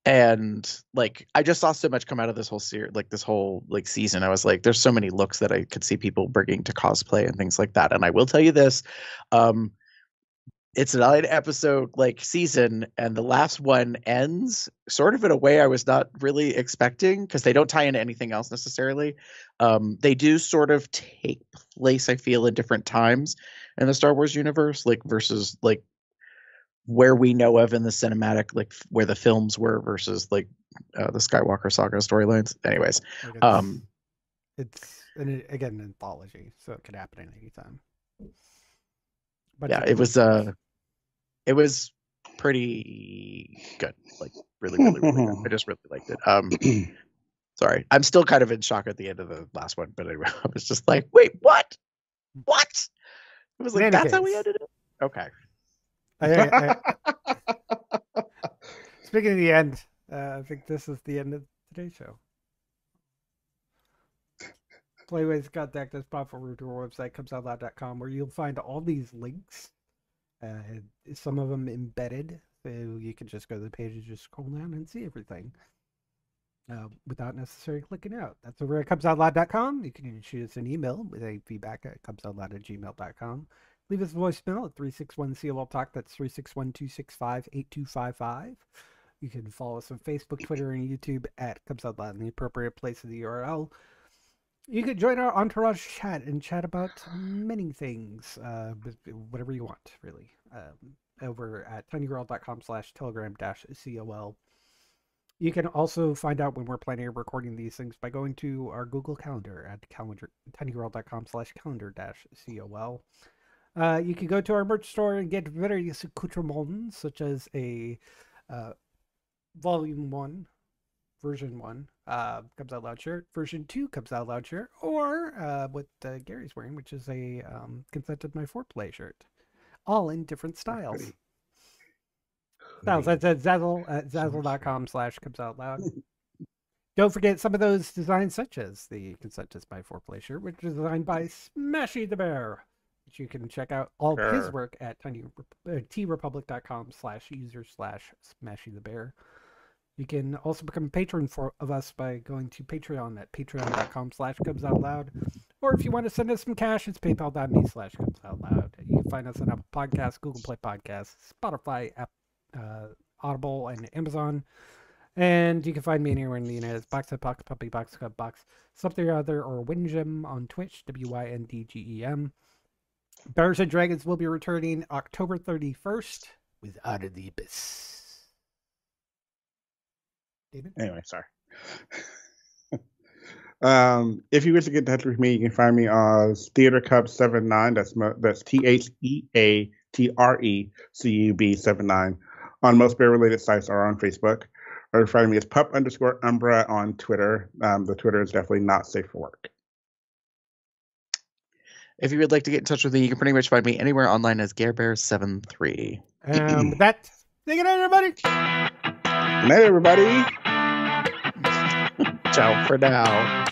E: and like I just saw so much come out of this whole series, like this whole like season. I was like, there's so many looks that I could see people bringing to cosplay and things like that. And I will tell you this, um, it's a nine episode like season, and the last one ends sort of in a way I was not really expecting because they don't tie into anything else necessarily. Um, they do sort of take place, I feel, in different times in the Star Wars universe, like versus like where we know of in the cinematic, like where the films were versus like uh, the Skywalker saga storylines. Anyways,
A: Like, it's,
E: um,
A: it's an, again an anthology, so it could happen at any time. But
E: yeah, it was uh, it was pretty good, like really, really, really good. I just really liked it. Um, sorry, I'm still kind of in shock at the end of the last one, but anyway, I was just like, wait, what? What? It was like
A: In any
E: that's how we
A: case.
E: ended it. Okay.
A: I, I, speaking of the end, uh, I think this is the end of today's show. Playways contact us, over to our website, cubsoutloud.com, where you'll find all these links. Uh, some of them embedded, so you can just go to the page and just scroll down and see everything uh, without necessarily clicking out. That's over at cubsoutloud.com. You can shoot us an email with a feedback at cubsoutloud at gmail.com. Leave us a voicemail at 361 COL Talk. That's 361 265 8255. You can follow us on Facebook, Twitter, and YouTube at Cubs Out Loud in the appropriate place of the URL. You can join our entourage chat and chat about many things, uh, whatever you want, really. Um, over at tinyurl.com slash telegram dash COL. You can also find out when we're planning on recording these things by going to our Google Calendar at calendar tinyurl.com slash calendar dash COL. Uh, you can go to our merch store and get various accoutrements, such as a uh, Volume 1, Version 1, uh, Cubs Out Loud shirt, Version 2 Cubs Out Loud shirt, or uh, what uh, Gary's wearing, which is a um, Consented My Foreplay shirt. All in different styles.
C: Hoodie.
A: Styles, that's at Zazzle, at zazzle.com slash Cubs Out Loud. Don't forget some of those designs, such as the Consented My Foreplay shirt, which is designed by Smashy the Bear you can check out all of his work at tiny uh, slash user slash smashy the bear. You can also become a patron for of us by going to Patreon at patreon.com slash cubs out loud. Or if you want to send us some cash, it's paypal.me slash cubs out loud. You can find us on Apple Podcasts, Google Play Podcasts, Spotify, App, uh, Audible, and Amazon. And you can find me anywhere in the United States. Box Box, Puppy Box, Cup Box, something or other, or Wyndgem on Twitch, W Y N D G E M. Bears and Dragons will be returning October 31st with Out of the Abyss. David?
C: Anyway, sorry. um, if you wish to get in touch with me, you can find me on Theater Cub 79. That's that's T H E A T R E C U B 79 on most bear related sites or on Facebook. Or find me as pup underscore umbra on Twitter. Um, the Twitter is definitely not safe for work.
E: If you would like to get in touch with me, you can pretty much find me anywhere online as GareBear73.
A: And with um, that, say good night, everybody.
C: Good night, everybody.
E: Ciao for now.